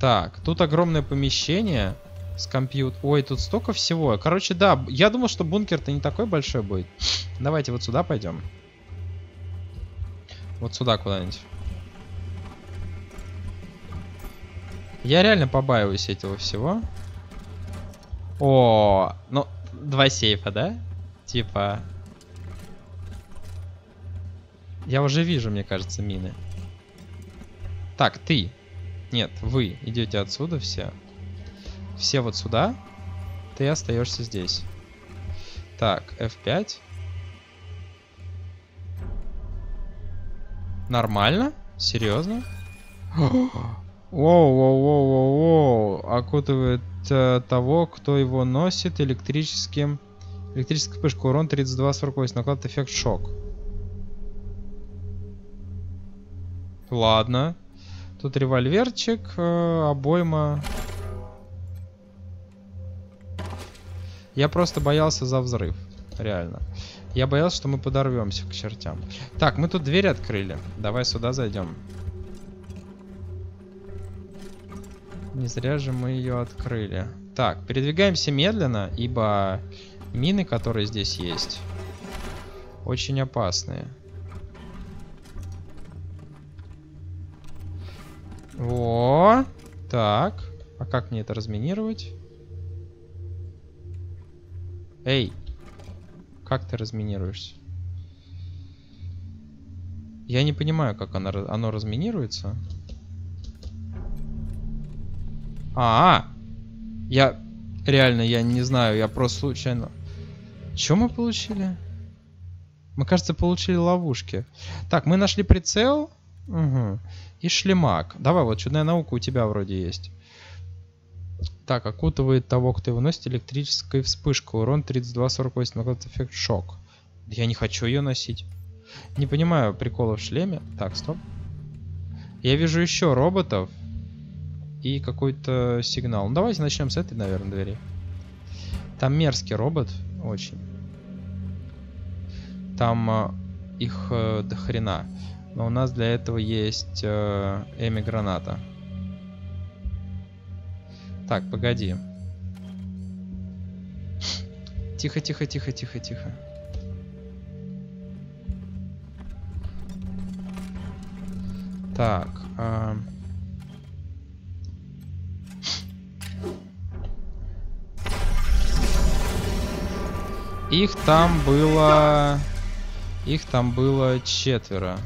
Так, тут огромное помещение с компьютер. Ой, тут столько всего. Короче, да, я думал, что бункер-то не такой большой будет. Давайте вот сюда пойдем. Вот сюда куда-нибудь. Я реально побаиваюсь этого всего. О, ну, два сейфа, да? Типа... Я уже вижу, мне кажется, мины. Так, ты. Нет, вы идете отсюда все. Все вот сюда. Ты остаешься здесь. Так, F5. Нормально? Серьезно? <gasps> Воу-воу-воу-воу-воу. Окутывает э, того, кто его носит электрическим... Электрическая вспышка. Урон 32-48. Наклад эффект шок. Ладно. Тут револьверчик, э, обойма. Я просто боялся за взрыв. Реально. Я боялся, что мы подорвемся к чертям. Так, мы тут дверь открыли. Давай сюда зайдем. Не зря же мы ее открыли. Так, передвигаемся медленно, ибо мины, которые здесь есть, очень опасные. О, так. А как мне это разминировать? Эй, как ты разминируешься? Я не понимаю, как оно, оно разминируется. А, -а, а, я реально, я не знаю, я просто случайно... Что мы получили? Мы, кажется, получили ловушки. Так, мы нашли прицел. Угу. И шлемак. Давай, вот чудная наука у тебя вроде есть. Так, окутывает того, кто его носит, электрическая вспышка. Урон 32-48, наград эффект шок. Я не хочу ее носить. Не понимаю прикола в шлеме. Так, стоп. Я вижу еще роботов. И какой-то сигнал. Ну, давайте начнем с этой, наверное, двери. Там мерзкий робот. Очень. Там э, их э, до. Но у нас для этого есть э, Эми граната. Так, погоди. Тихо, тихо, тихо, тихо, тихо. Так. Э... Их там было... Их там было четверо.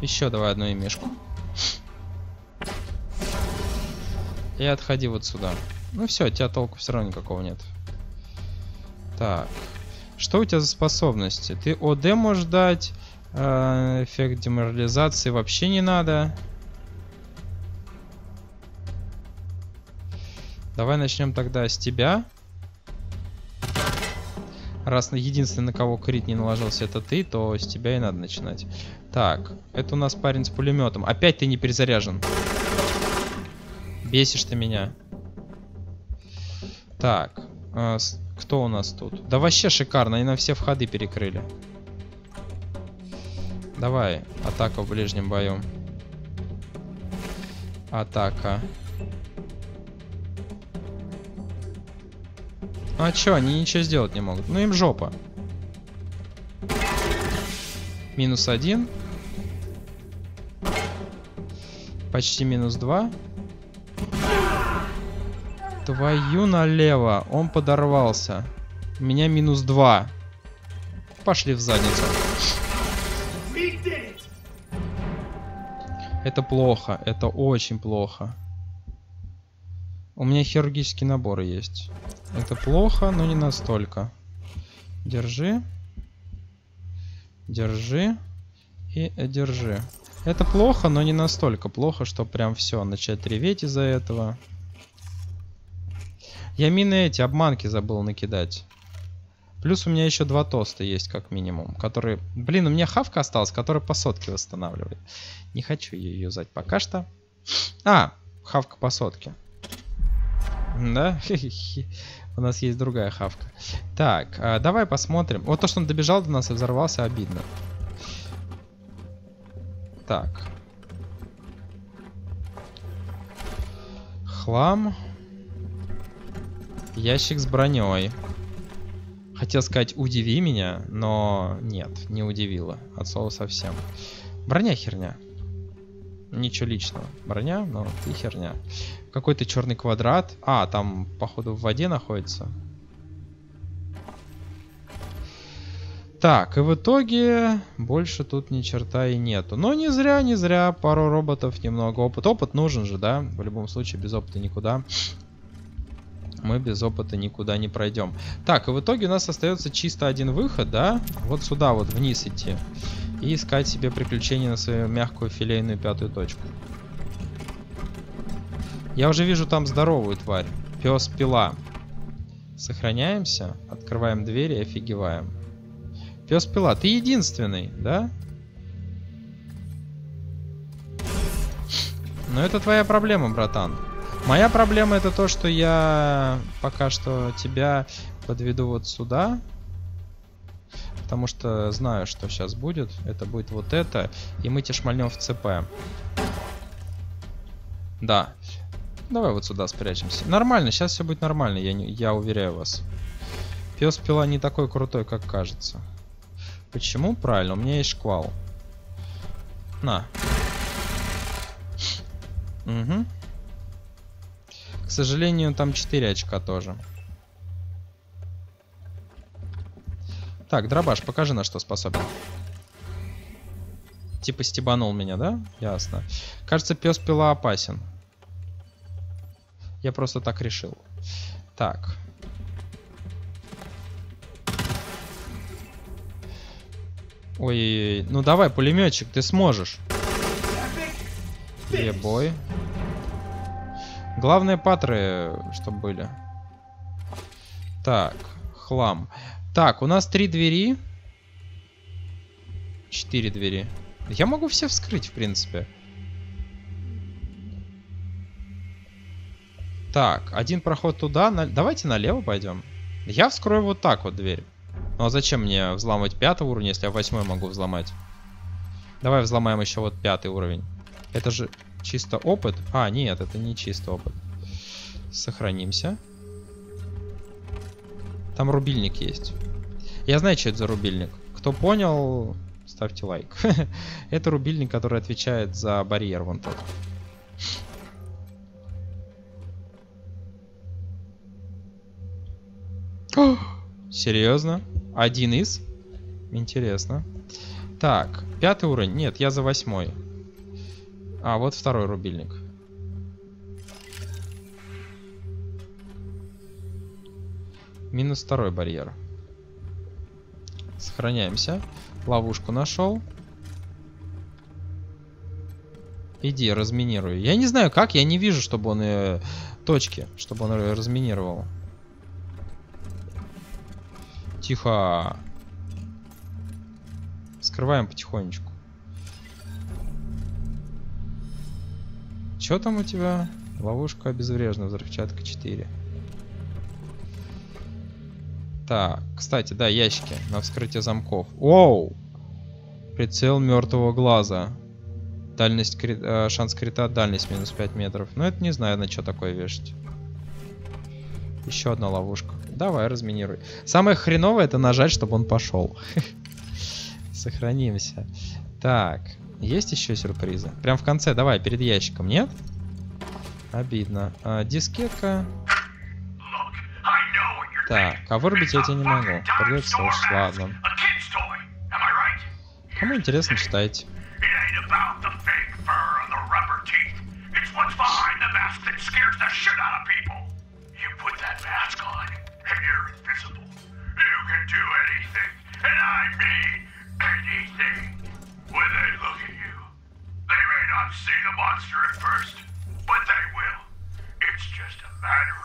Еще давай одну имешку. И отходи вот сюда. Ну все, у тебя толку все равно никакого нет. Так. Что у тебя за способности? Ты ОД можешь дать. Э, эффект деморализации вообще не надо. Давай начнем тогда с тебя. Раз единственный, на кого крит не наложился, это ты, то с тебя и надо начинать. Так, это у нас парень с пулеметом. Опять ты не перезаряжен. Бесишь ты меня. Так, э, кто у нас тут? Да вообще шикарно, они на все входы перекрыли. Давай, атака в ближнем бою. Атака. Ну а чё, они ничего сделать не могут. Ну им жопа. Минус один. Почти минус два. Твою налево. Он подорвался. У меня минус два. Пошли в задницу. Это плохо. Это очень плохо. У меня хирургический набор есть. Это плохо, но не настолько. Держи. Держи. И держи. Это плохо, но не настолько плохо, что прям все, начать реветь из-за этого. Я мины эти, обманки забыл накидать. Плюс у меня еще два тоста есть, как минимум. Которые... Блин, у меня хавка осталась, которая по сотке восстанавливает. Не хочу ее юзать пока что. А, хавка по сотке. Да? <laughs> У нас есть другая хавка. Так, а, давай посмотрим. Вот то, что он добежал до нас и взорвался, обидно. Так. Хлам. Ящик с броней. Хотел сказать, удиви меня, но нет, не удивило. От слова совсем. Броня херня. Ничего личного. Броня, но ты херня. Какой-то черный квадрат. А, там, походу, в воде находится. Так, и в итоге больше тут ни черта и нету. Но не зря, не зря. Пару роботов, немного опыта. Опыт нужен же, да? В любом случае, без опыта никуда. Мы без опыта никуда не пройдем. Так, и в итоге у нас остается чисто один выход, да? Вот сюда вот вниз идти. И искать себе приключения на свою мягкую филейную пятую точку. Я уже вижу там здоровую тварь. Пес-пила. Сохраняемся, открываем двери и офигеваем. Пес-пила, ты единственный, да? Но это твоя проблема, братан. Моя проблема это то, что я пока что тебя подведу вот сюда. Потому что знаю, что сейчас будет. Это будет вот это. И мы тебя шмальнем в ЦП. Да. Давай вот сюда спрячемся. Нормально, сейчас все будет нормально, я, не, я уверяю вас. Пес пила не такой крутой, как кажется. Почему? Правильно, у меня есть шквал. На. Угу. К сожалению, там 4 очка тоже. Так, дробаш, покажи, на что способен. Типа стебанул меня, да? Ясно. Кажется, пес пила опасен. Я просто так решил. Так. Ой, ну давай, пулеметчик, ты сможешь. Ебой. Главное патры, чтобы были. Так, хлам. Так, у нас три двери. Четыре двери. Я могу все вскрыть, в принципе. Так, один проход туда. На... Давайте налево пойдем. Я вскрою вот так вот дверь. Ну а зачем мне взламывать пятый уровень, если я восьмой могу взломать? Давай взломаем еще вот пятый уровень. Это же чисто опыт. А, нет, это не чисто опыт. Сохранимся. Там рубильник есть. Я знаю, что это за рубильник. Кто понял, ставьте лайк. <laughs> это рубильник, который отвечает за барьер вон тот. <gasps> Серьезно? Один из? Интересно. Так, пятый уровень. Нет, я за восьмой. А, вот второй рубильник. Минус второй барьер. Сохраняемся. Ловушку нашел. Иди, разминируй. Я не знаю как, я не вижу, чтобы он... Э, точки, чтобы он разминировал. Тихо. Скрываем потихонечку. Что там у тебя? Ловушка обезврежена, взрывчатка 4. Так, кстати, да, ящики на вскрытие замков. Оу! Прицел мертвого глаза. Дальность, кри... э, шанс крита, дальность минус 5 метров. Но это не знаю, на что такое вешать. Еще одна ловушка. Давай, разминируй. Самое хреновое это нажать, чтобы он пошел. <laughs> Сохранимся. Так, есть еще сюрпризы? Прям в конце, давай, перед ящиком, нет? Обидно. А, дискетка. Так, а вырубить я тебя не могу. Придется слушать, ладно. Кому интересно, читайте.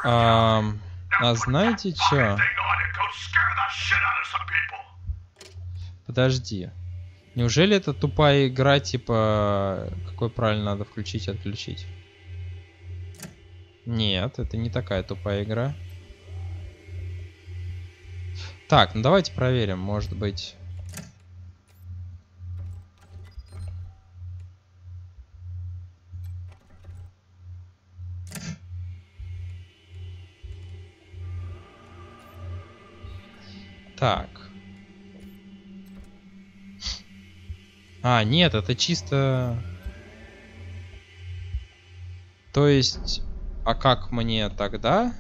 Um, а знаете что? Подожди. Неужели это тупая игра, типа, какой правильно надо включить и отключить? Нет, это не такая тупая игра. Так, ну давайте проверим, может быть... Так. А, нет, это чисто... То есть... А как мне тогда?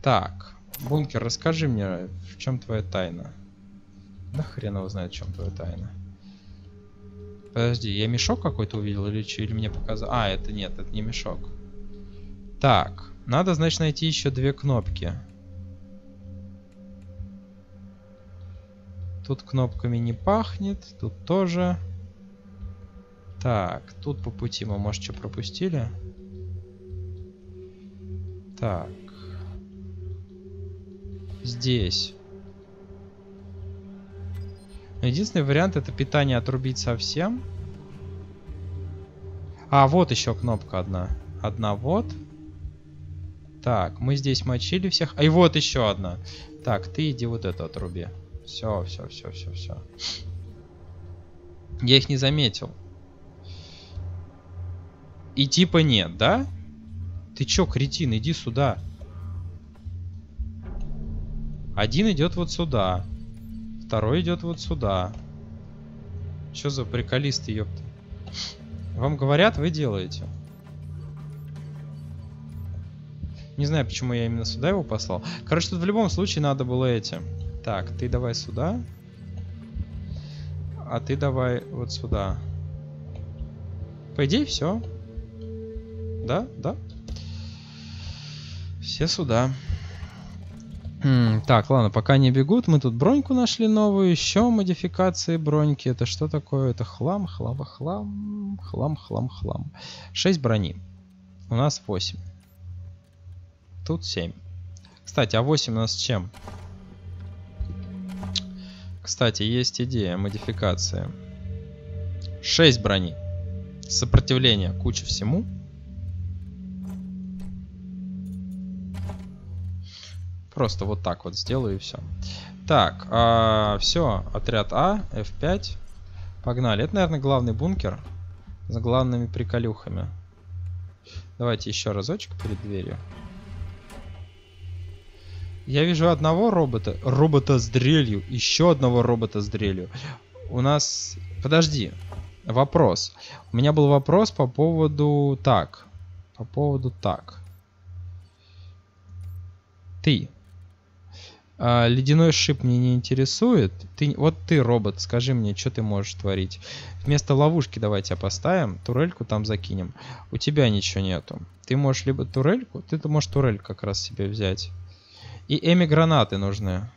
Так. Бункер, расскажи мне, в чем твоя тайна? Да хрен его знает, в чем твоя тайна. Подожди, я мешок какой-то увидел или что? Или мне показалось? А, это нет, это не мешок. Так, надо, значит, найти еще две кнопки. Тут кнопками не пахнет, тут тоже. Так, тут по пути мы, может, что пропустили? Так. Здесь. Единственный вариант это питание отрубить совсем. А, вот еще кнопка одна. Одна вот. Так, мы здесь мочили всех. А и вот еще одна. Так, ты иди вот эту отруби. Все, все, все, все, все. Я их не заметил. И типа нет, да? Ты чё, кретин, иди сюда. Один идет вот сюда. Второй идет вот сюда. Что за приколисты, ёпта? Вам говорят, вы делаете. Не знаю, почему я именно сюда его послал. Короче, тут в любом случае надо было эти так, ты давай сюда. А ты давай вот сюда. По идее, все. Да, да. Все сюда. М так, ладно, пока не бегут, мы тут броньку нашли новую, еще модификации броньки. Это что такое? Это хлам, хлам, хлам, хлам, хлам, хлам. 6 брони. У нас 8. Тут 7. Кстати, а 8 у нас чем? Кстати, есть идея модификации. 6 брони. Сопротивление куча всему. Просто вот так вот сделаю и все. Так, а, все, отряд А, F5. Погнали. Это, наверное, главный бункер с главными приколюхами. Давайте еще разочек перед дверью. Я вижу одного робота. Робота с дрелью. Еще одного робота с дрелью. У нас... Подожди. Вопрос. У меня был вопрос по поводу... Так. По поводу так. Ты. А, ледяной шип мне не интересует. Ты, вот ты, робот, скажи мне, что ты можешь творить. Вместо ловушки давай тебя поставим, турельку там закинем. У тебя ничего нету. Ты можешь либо турельку, ты можешь турель как раз себе взять. И эми-гранаты нужны.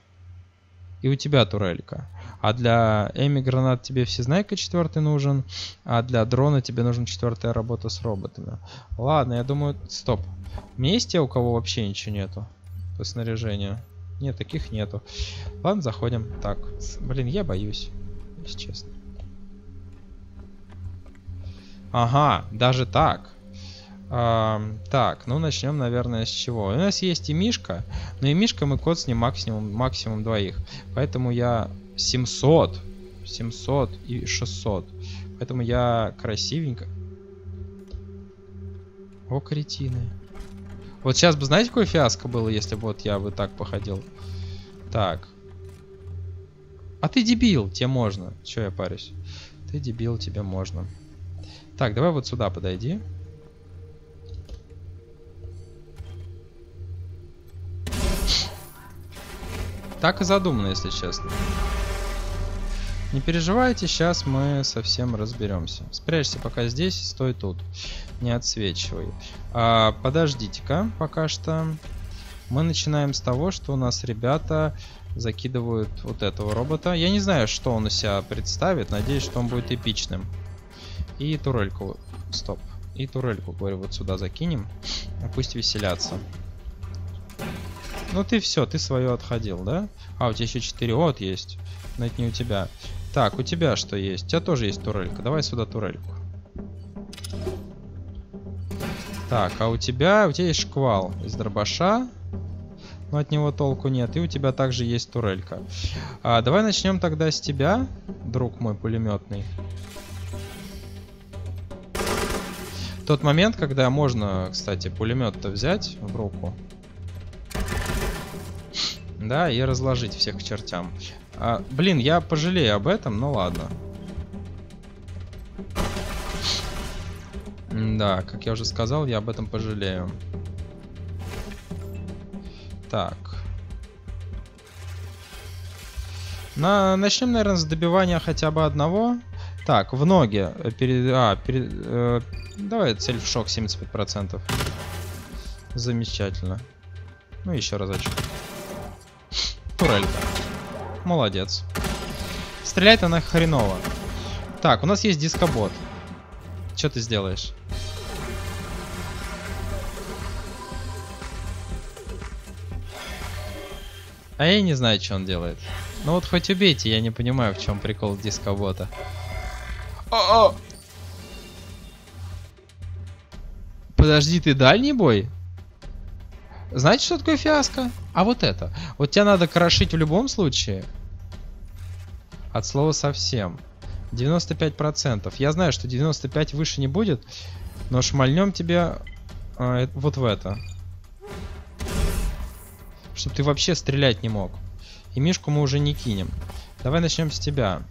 И у тебя турелька. А для эми-гранат тебе всезнайка четвертый нужен. А для дрона тебе нужна четвертая работа с роботами. Ладно, я думаю... Стоп. У меня есть те, у кого вообще ничего нету? По снаряжению. Нет, таких нету. Ладно, заходим. Так, блин, я боюсь, если честно. Ага, даже так. Так, ну начнем, наверное, с чего. У нас есть и Мишка, но и Мишка мы код с ним максимум, максимум двоих. Поэтому я 700, 700 и 600. Поэтому я красивенько. О, кретины. Вот сейчас бы, знаете, какое фиаско было, если бы вот я бы так походил? Так. А ты дебил, тебе можно. Че я парюсь? Ты дебил, тебе можно. Так, давай вот сюда подойди. Так и задумано, если честно. Не переживайте, сейчас мы совсем разберемся. Спрячься пока здесь, стой тут. Не отсвечивай. А, Подождите-ка пока что. Мы начинаем с того, что у нас ребята закидывают вот этого робота. Я не знаю, что он из себя представит. Надеюсь, что он будет эпичным. И турельку. Стоп. И турельку, говорю, вот сюда закинем. Пусть веселятся. Ну ты все, ты свое отходил, да? А, у тебя еще 4 от есть. Но это не у тебя. Так, у тебя что есть? У тебя тоже есть турелька. Давай сюда турельку. Так, а у тебя... У тебя есть шквал из дробаша. Но от него толку нет. И у тебя также есть турелька. А, давай начнем тогда с тебя, друг мой пулеметный. Тот момент, когда можно, кстати, пулемет-то взять в руку. Да, и разложить всех к чертям. А, блин, я пожалею об этом, ну ладно. Да, как я уже сказал, я об этом пожалею. Так. На... Начнем, наверное, с добивания хотя бы одного. Так, в ноги. Перед... А, перед... Э... Давай цель в шок 75%. Замечательно. Ну, еще разочек. Турелька. Молодец. Стреляет она хреново. Так, у нас есть дискобот. Что ты сделаешь? А я не знаю, что он делает. Ну вот хоть убейте, я не понимаю, в чем прикол дискобота. О -о! Подожди, ты дальний бой? Знаете, что такое фиаско? А вот это. Вот тебя надо крошить в любом случае. От слова совсем. 95%. Я знаю, что 95 выше не будет, но шмальнем тебе э, вот в это. Чтобы ты вообще стрелять не мог. И Мишку мы уже не кинем. Давай начнем с тебя.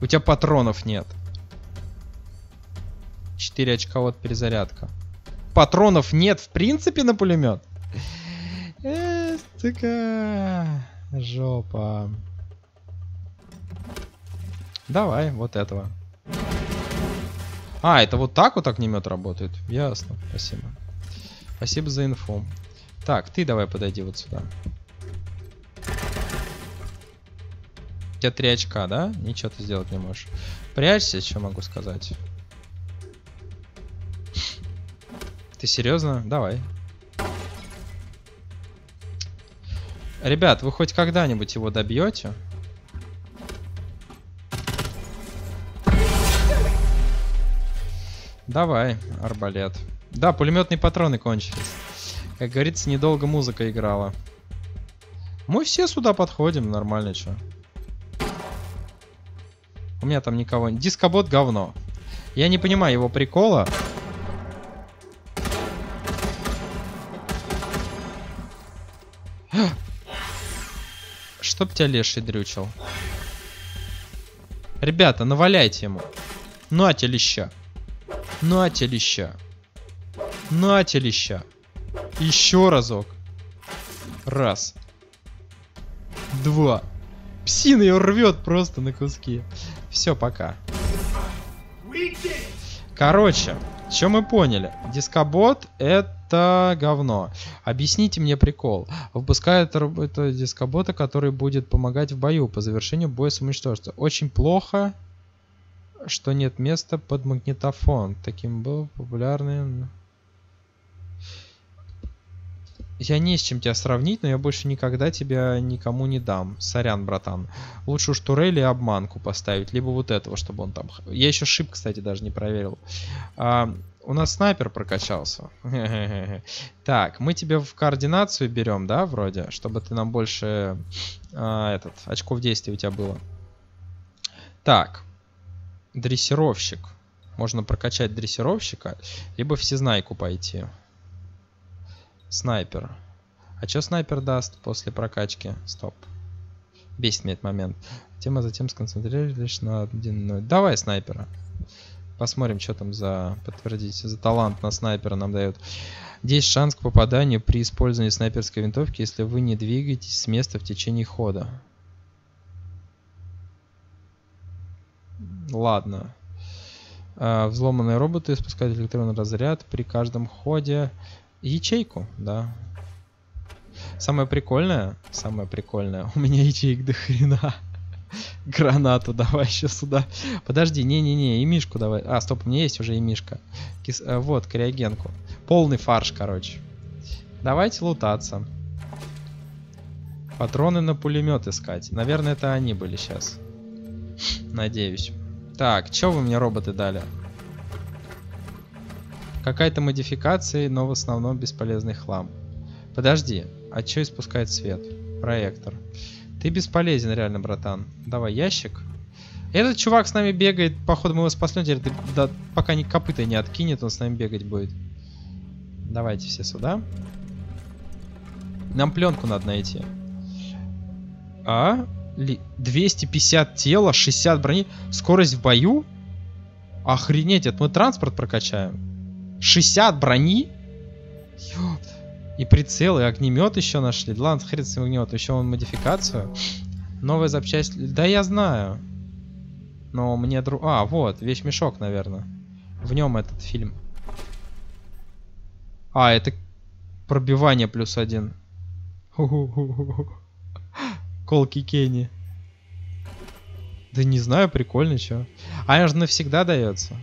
У тебя патронов нет. 4 очка вот перезарядка. Патронов нет в принципе на пулемет? Такая жопа. Давай, вот этого. А, это вот так вот огнемет работает? Ясно, спасибо. Спасибо за инфу. Так, ты давай подойди вот сюда. У тебя три очка, да? Ничего ты сделать не можешь. Прячься, что могу сказать. Ты серьезно? Давай. Ребят, вы хоть когда-нибудь его добьете? Давай, арбалет. Да, пулеметные патроны кончились. Как говорится, недолго музыка играла. Мы все сюда подходим, нормально что. У меня там никого... Дискобот говно. Я не понимаю его прикола. Чтоб тебя леший дрючил. Ребята, наваляйте ему. Ну а тебе леща. Нате леща. Нате леща. Еще разок. Раз. Два. Псина ее рвет просто на куски. Все, пока. Короче, что мы поняли? Дискобот это говно. Объясните мне прикол. Выпускают это дискобота, который будет помогать в бою по завершению боя самоуничтожества. Очень плохо что нет места под магнитофон. Таким был популярный... Я не с чем тебя сравнить, но я больше никогда тебя никому не дам. Сорян, братан. Лучше уж турель и обманку поставить, либо вот этого, чтобы он там... Я еще шип, кстати, даже не проверил. А, у нас снайпер прокачался. <laughs> Так, мы тебя в координацию берем, да, вроде? Чтобы ты нам больше... А, этот, очков действия у тебя было. Так. Дрессировщик. Можно прокачать дрессировщика, либо всезнайку пойти. Снайпер. А что снайпер даст после прокачки? Стоп. Бесит меня этот момент. Тема затем сконцентрировались лишь на один... Давай снайпера. Посмотрим, что там за... Подтвердить. За талант на снайпера нам дают. Здесь шанс к попаданию при использовании снайперской винтовки, если вы не двигаетесь с места в течение хода. Ладно. А, взломанные роботы испускают электронный разряд при каждом ходе. Ячейку, да. Самое прикольное, самое прикольное, <laughs> у меня ячеек до хрена. <laughs> Гранату давай еще сюда. Подожди, не-не-не, и мишку давай. А, стоп, у меня есть уже и мишка. Кис... Э, вот, криогенку. Полный фарш, короче. Давайте лутаться. Патроны на пулемет искать. Наверное, это они были сейчас. Надеюсь. Так, что вы мне роботы дали? Какая-то модификация, но в основном бесполезный хлам. Подожди, а что испускает свет? Проектор. Ты бесполезен реально, братан. Давай ящик. Этот чувак с нами бегает, походу мы его спаслем, теперь да, пока ни копыта не откинет, он с нами бегать будет. Давайте все сюда. Нам пленку надо найти. А? 250 тела, 60 брони. Скорость в бою? Охренеть, это мы транспорт прокачаем. 60 брони? Ёпт. И прицел, и огнемет еще нашли. Ладно, хрен с огнемет, еще он модификацию. Новая запчасть. Да я знаю. Но мне друг... А, вот, весь мешок, наверное. В нем этот фильм. А, это пробивание плюс один. Колки Кенни. Да не знаю, прикольно, что. А он же навсегда дается.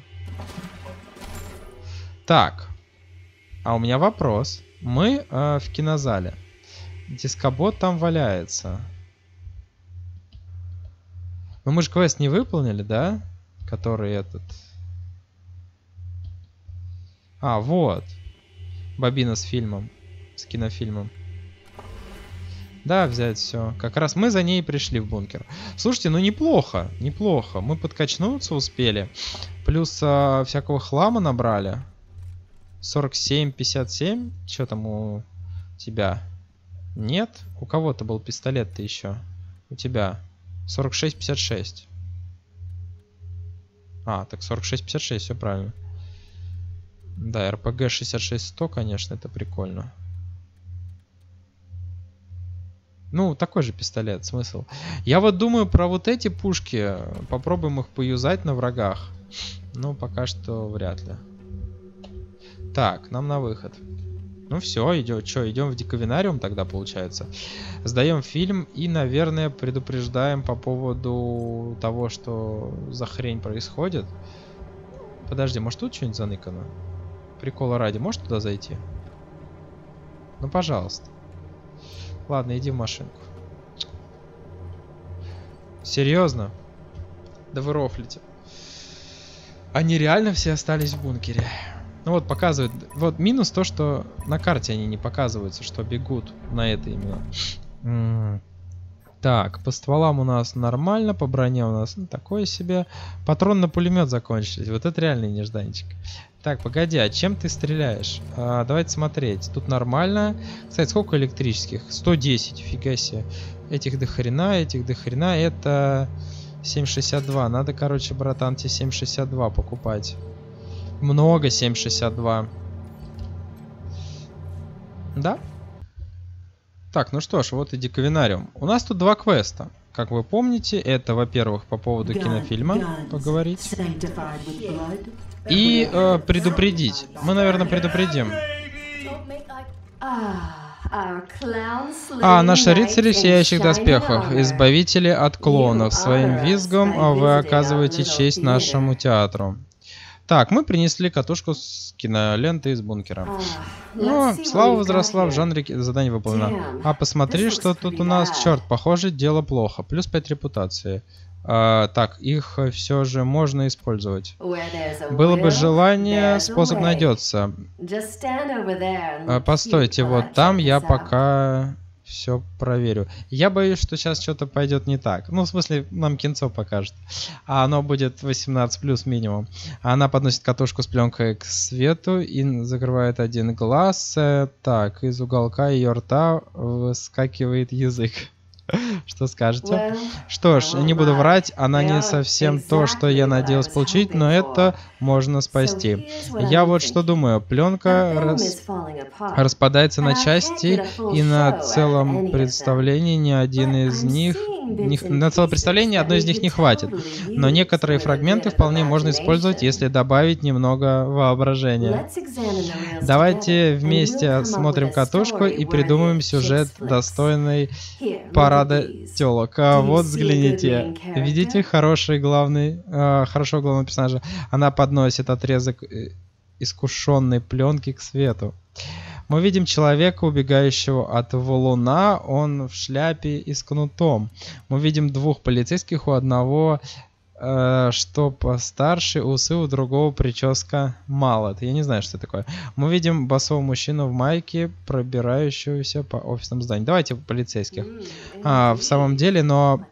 Так. А у меня вопрос. Мы э, в кинозале. Дискобот там валяется. Ну мы же квест не выполнили, да? Который этот... А, вот. Бобина с фильмом. С кинофильмом. Да, взять все. Как раз мы за ней пришли в бункер. Слушайте, ну неплохо, неплохо. Мы подкачнуться успели. Плюс а, всякого хлама набрали. 47, 57. Что там у тебя? Нет? У кого-то был пистолет-то еще. У тебя. 46, 56. А, так 46, 56, все правильно. Да, РПГ 66-100, конечно, это прикольно. Ну, такой же пистолет, смысл. Я вот думаю про вот эти пушки. Попробуем их поюзать на врагах. Но пока что вряд ли. Так, нам на выход. Ну все, идем, что, идем в диковинариум тогда получается. Сдаем фильм и, наверное, предупреждаем по поводу того, что за хрень происходит. Подожди, может тут что-нибудь заныкано? Прикола ради, можешь туда зайти? Ну, пожалуйста. Ладно, иди в машинку. Серьезно? Да вы рофлите. Они реально все остались в бункере. Ну вот показывают. Вот минус то, что на карте они не показываются, что бегут на это именно. Так, по стволам у нас нормально, по броне у нас ну, такое себе. Патрон на пулемет закончились. Вот это реальный нежданчик. Так, погоди, а чем ты стреляешь? А, давайте смотреть. Тут нормально. Кстати, сколько электрических? 110, фига себе. Этих до хрена, этих до хрена. Это 7,62. Надо, короче, братан, тебе 7,62 покупать. Много 7,62. Да? Так, ну что ж, вот и диковинариум. У нас тут два квеста. Как вы помните, это, во-первых, по поводу кинофильма поговорить. И э, предупредить. Мы, наверное, предупредим. А, наши рыцари в сияющих доспехах, избавители от клонов. Своим визгом а вы оказываете честь нашему театру. Так, мы принесли катушку с киноленты из бункера. Ah, Ну, слава возросла в жанре задание выполнено. А посмотри, что тут у нас. Черт, похоже, дело плохо. Плюс 5 репутации. А, так, их все же можно использовать. Было бы желание, способ найдется. А, Постойте, вот там я пока все проверю. Я боюсь, что сейчас что-то пойдет не так. Ну, в смысле, нам кинцо покажет. А оно будет 18 плюс минимум. Она подносит катушку с пленкой к свету и закрывает один глаз. Э, Так, из уголка ее рта выскакивает язык. <laughs> Что скажете? Что ж, не буду врать, она не совсем то, что я was получить, но это можно спасти. Я вот что думаю, пленка рас- распадается на части, и на целом представлении ни один из них... не- на целое представление одной из них не хватит. Но некоторые фрагменты вполне можно использовать, если добавить немного воображения. Давайте вместе a катушку и придумаем сюжет, достойный at парада телок. А вот взгляните. Видите хороший главный, э, хорошо главного персонажа? Она подносит отрезок э, искушенной пленки к свету. Мы видим человека, убегающего от валуна, он в шляпе и с кнутом. Мы видим двух полицейских, у одного что постарше, усы, у другого прическа мало. Я не знаю, что это такое. Мы видим басового мужчину в майке, пробирающегося по офисным зданиям. Давайте полицейских. А, в самом деле, но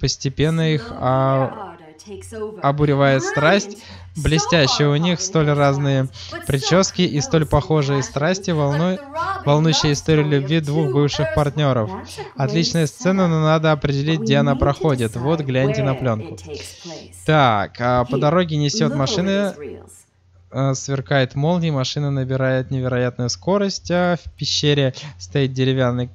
постепенно их а, обуревает страсть. Блестящие у них столь разные прически и столь похожие страсти, волну- волнующая история любви двух бывших партнеров. Отличная сцена, но надо определить, где она проходит. Вот, гляньте на пленку. Так, а по дороге несет reels. э, сверкает молния, машина набирает невероятную скорость, а в пещере стоит деревянный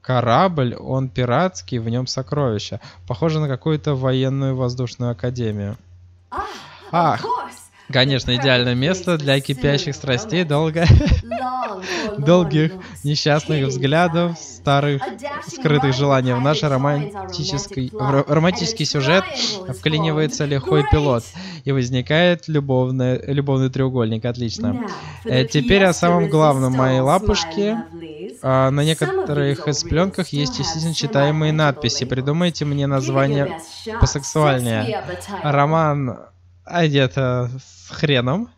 корабль, он пиратский, в нем сокровища. Похоже на какую-то военную воздушную академию. Ах. Конечно, идеальное место для кипящих страстей, долго... Долгих несчастных взглядов, старых скрытых желаний. В наш романтический, романтический сюжет вклинивается лихой пилот, и возникает любовный, любовный треугольник. Отлично. Э, теперь о самом главном. Мои лапушки. А, на некоторых из пленках есть have читаемые надписи. Придумайте мне название посексуальнее. Роман одета с хреном.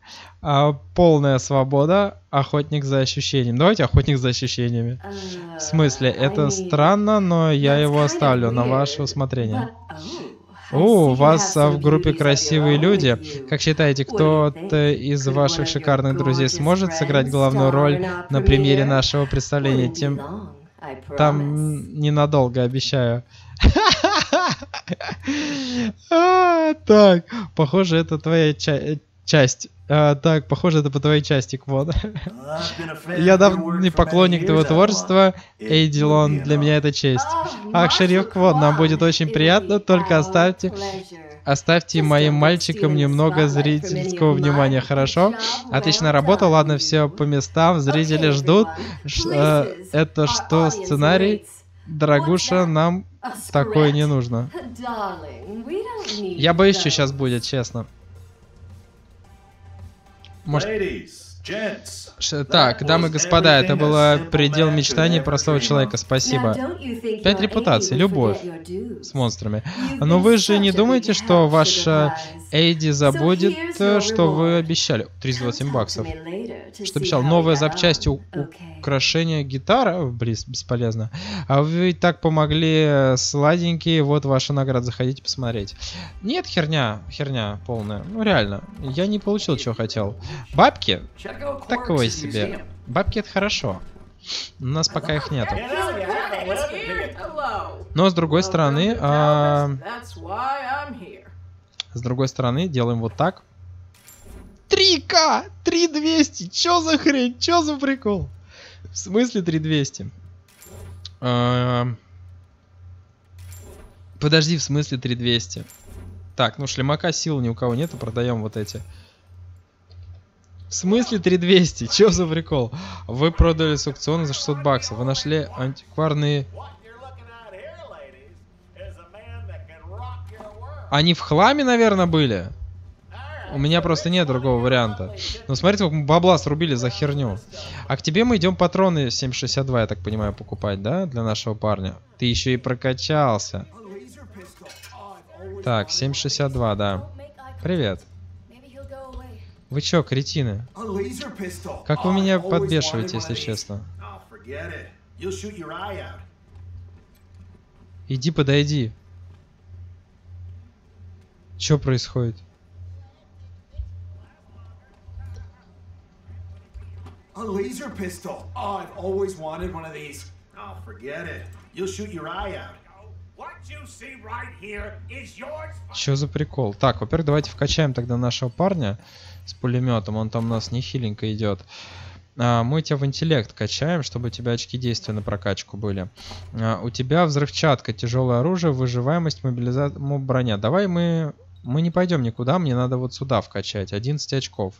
а, полная свобода. Охотник за ощущением. Давайте охотник за ощущениями. Uh, В смысле, I это mean, странно, но я его оставлю на ваше усмотрение. oh, I О, у вас а, в группе красивые люди. Как считаете, кто-то из ваших шикарных друзей сможет сыграть главную роль на premiere? нашего представления? Тем I там ненадолго, обещаю. <laughs> А, Так, похоже, это твоя ча- часть. А, Так, похоже, это по твоей части, Квон. Я давний поклонник твоего творчества, Эйдилон, для меня это честь. Ах, шериф Квон, нам будет очень приятно, только оставьте, оставьте моим мальчикам немного зрительского внимания, хорошо? Отличная работа, ладно, все по местам, зрители ждут. э. Это что, сценарий? Дорогуша, нам такое не нужно. Я боюсь, что сейчас будет, честно. Может, так, дамы и господа, это было предел мечтаний простого человека, спасибо. Пять репутаций, любовь? С монстрами. Но вы же не думаете, что ваша. Эйди забудет, э, что вы обещали? Come 327 talk to баксов. Что обещал? Новая запчасть у- Okay. украшение гитара? Блин, бесполезно. А вы так помогли, э, сладенькие, вот ваша награда, заходите посмотреть. Нет, херня, херня полная. Ну реально, я не получил, чего хотел. Бабки? Такое себе. Бабки это хорошо. У нас пока их нету. Но с другой стороны, а, That's why I'm here. С другой стороны, делаем вот так. 3К! 3200! Чё за хрень? Чё за прикол? В смысле 3200? Эм, Подожди, в смысле 3200? Так, ну шлемака сил ни у кого нету, продаем вот эти. В смысле 3200? Чё за прикол? Вы продали с аукциона за 600 баксов. Вы нашли антикварные... Они в хламе, наверное, были? У меня просто нет другого варианта. Ну, смотрите, сколько мы бабла срубили за херню. А к тебе мы идем патроны 7.62, я так понимаю, покупать, да, для нашего парня? Ты еще и прокачался. Так, 7.62, да. Привет. Вы чё, кретины? Как вы меня подбешиваете, если честно? Oh, forget it. You'll shoot your eye out. Иди подойди. Чё происходит? A laser pistol. Oh, I've always wanted one of these. Oh, forget it. You'll shoot your eye out. Чё за прикол? Так, во-первых, давайте вкачаем тогда нашего парня с пулеметом. Он там у нас нехиленько идет. А, мы тебя в интеллект качаем, чтобы у тебя очки действия на прокачку были. А, у тебя взрывчатка, тяжелое оружие, выживаемость, мобилизация, броня. Давай мы... Мы не пойдем никуда, мне надо вот сюда вкачать. 11 очков.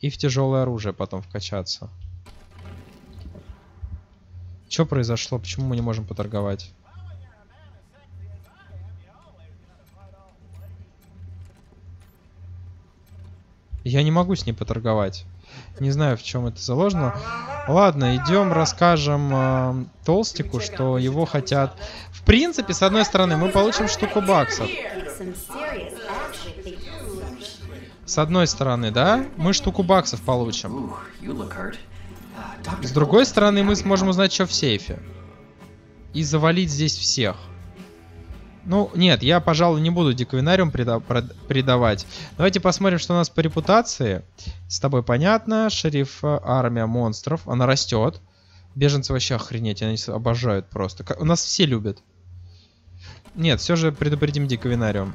И в тяжелое оружие потом вкачаться. Что произошло? Почему мы не можем поторговать? Я не могу с ней поторговать. Не знаю, в чем это заложено. Ладно, идем, расскажем э, Толстику, что его хотят. В принципе, с одной стороны, мы получим штуку баксов. С одной стороны, да, мы штуку баксов получим. Doctor С другой стороны, мы сможем узнать, что в сейфе. И завалить здесь всех. Ну, нет, я, пожалуй, не буду диквинариум предавать. Давайте посмотрим, что у нас по репутации. С тобой понятно. Шериф, э, армия монстров. Она растет. Беженцы вообще охренеть, они обожают просто. У нас все любят. Нет, все же предупредим диквинариум.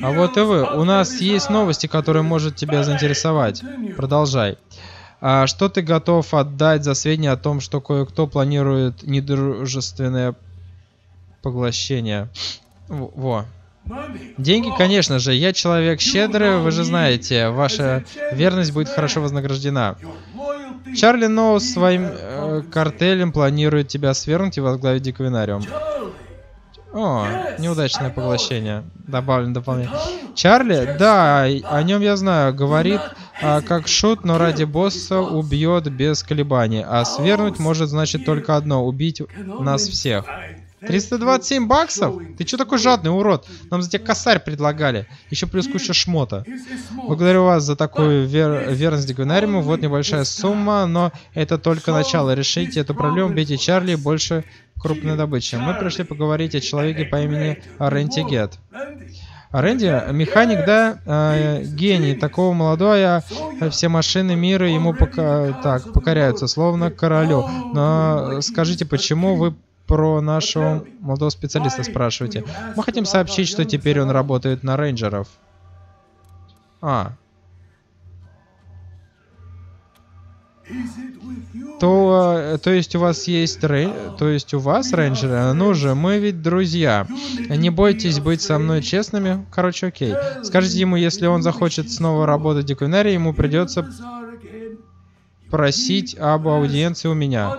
А вот и вы. У нас есть новости, которые может тебя заинтересовать. Продолжай. А что ты готов отдать за сведения о том, что кое-кто планирует недружественное поглощение? Во. Деньги, конечно же. Я человек щедрый, вы же знаете. Ваша верность будет хорошо вознаграждена. Чарли Ноус своим э, картелем планирует тебя свергнуть и возглавить диквинариум. О, неудачное поглощение. Добавлен дополнение. Чарли? Да, о нем я знаю. Говорит, а, как шут, но ради босса убьет без колебаний. А свергнуть может значит только одно. Убить нас всех. 327 баксов? Ты чё такой жадный, урод? Нам за тебя косарь предлагали. Еще плюс куча шмота. Благодарю вас за такую вер- верность диквинариуму. Вот небольшая сумма, но это только начало. Решите эту проблему, бейте Чарли больше крупной добычи. Мы пришли поговорить о человеке по имени Ренти Гет. Рэнди, механик, да, э, гений, такого молодой, а все машины мира ему пока, так, покоряются, словно королю. Но скажите, почему вы про нашего молодого специалиста спрашиваете? Мы хотим сообщить, что теперь он работает на рейнджеров. А. То, э, то есть у вас есть рей... то есть у вас рейнджеры? Ну же, мы ведь друзья. Не бойтесь быть со мной честными. Короче, окей. Скажите ему, если он захочет снова работать в диквинарии, ему придется просить об аудиенции у меня.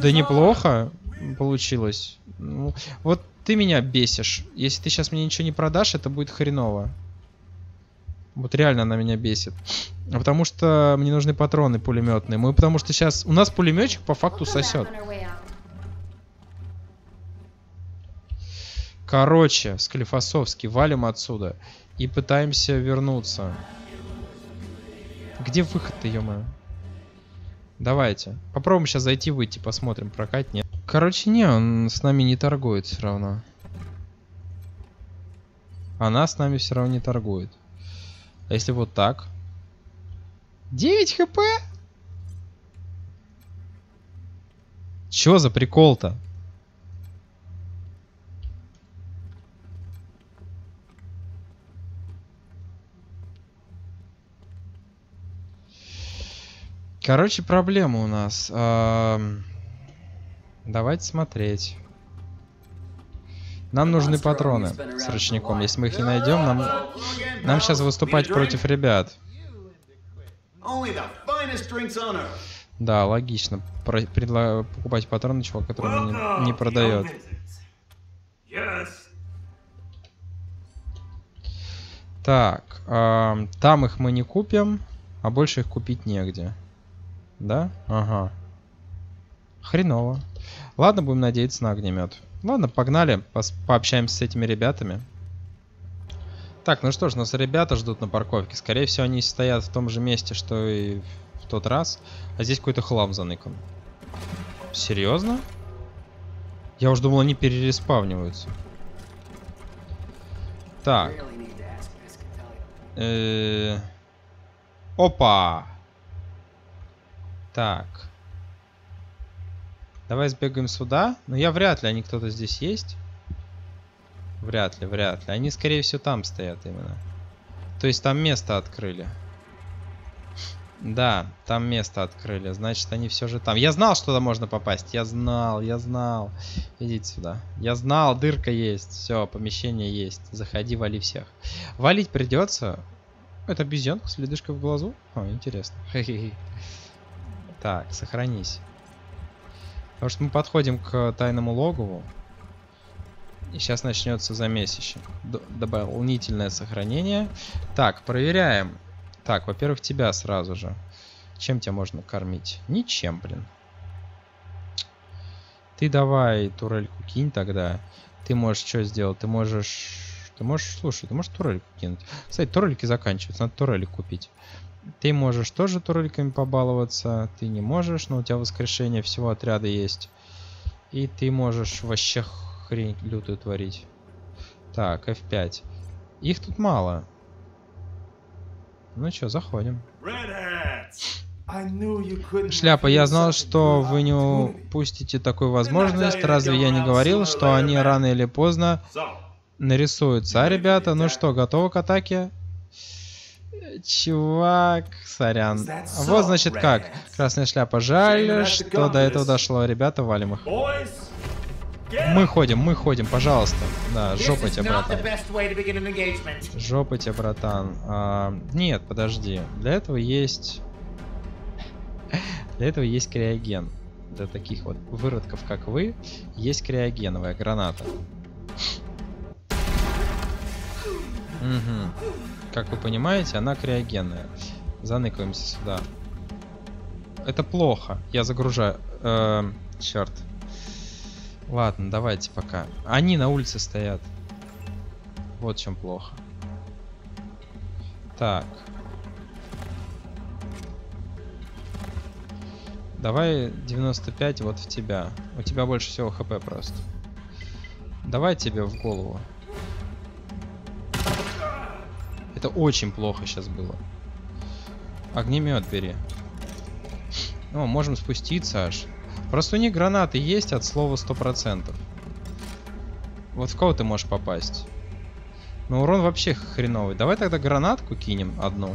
Да неплохо получилось. Ну, вот ты меня бесишь. Если ты сейчас мне ничего не продашь, это будет хреново. Вот реально она меня бесит. Потому что мне нужны патроны пулеметные. Мы потому что сейчас... У нас пулеметчик по факту сосет. Короче, Склифосовский, валим отсюда. И пытаемся вернуться. Где выход-то, ё Давайте. Попробуем сейчас зайти, выйти, посмотрим, прокат нет. Короче, не, он с нами не торгует все равно. Она с нами все равно не торгует. А если вот так? 9 хп? Чё за прикол-то? Короче, проблема у нас. Давайте смотреть. Нам нужны патроны с ручником. Если мы их не найдем, нам, нам сейчас выступать против ребят. Да, логично. Про- предла- покупать патроны, чувак, который не, не продает. Так, ам, там их мы не купим, а больше их купить негде. Да? Ага. Хреново. Ладно, будем надеяться на огнемет. Ладно, погнали, пообщаемся с этими ребятами. Так, ну что ж, нас ребята ждут на парковке. Скорее всего, они стоят в том же месте, что и в тот раз. А здесь какой-то хлам заныкан. Серьезно? Я уж думал, они перереспавниваются. Так. Pescatelli. Э, Опа! Так. Давай сбегаем сюда. Но я вряд ли, они кто-то здесь есть. Вряд ли, вряд ли. Они, скорее всего, там стоят именно. То есть там место открыли. Да, там место открыли. Значит, они все же там. Я знал, что туда можно попасть. Я знал, я знал. Идите сюда. Я знал, дырка есть. Все, помещение есть. Заходи, вали всех. Валить придется. Это обезьянка с ледышкой в глазу? О, интересно. Так, сохранись. Потому что мы подходим к тайному логову. И сейчас начнется замесище. Дополнительное сохранение. Так, проверяем. Так, во-первых, тебя сразу же. Чем тебя можно кормить? Ничем, блин. Ты давай турельку кинь тогда. Ты можешь что сделать? Ты можешь... Ты можешь, слушай, ты можешь турельку кинуть. Кстати, турельки заканчиваются, надо турелик купить. Ты можешь тоже турельками побаловаться, ты не можешь, но у тебя воскрешение всего отряда есть. И ты можешь вообще хрень лютую творить. Так, F5. Их тут мало. Ну чё, заходим. Шляпа, я знал, что вы не упустите такую возможность. Разве я не говорил, что они рано или поздно нарисуются? А, ребята, ну что, готовы к атаке? Чувак, сорян. Вот значит как. Красная шляпа. Жаль, что до этого дошло. Ребята, валим их. Мы ходим, мы ходим, пожалуйста. Да, жопа the братан. Жопа тебе, братан. А, нет, подожди. Для этого есть... Для этого есть криоген. Для таких вот выродков, как вы, есть криогеновая граната. Мгм. Как вы понимаете, она криогенная. Заныкаемся сюда. Это плохо. Я загружаю. Эм, черт. Ладно, давайте пока. Они на улице стоят. Вот чем плохо. Так. Давай 95 вот в тебя. У тебя больше всего хп просто. Давай тебе в голову. Это очень плохо сейчас было. Огнемет бери. Ну, можем спуститься аж. Просто у них гранаты есть от слова 100%. Вот в кого ты можешь попасть? Ну, урон вообще хреновый. Давай тогда гранатку кинем одну.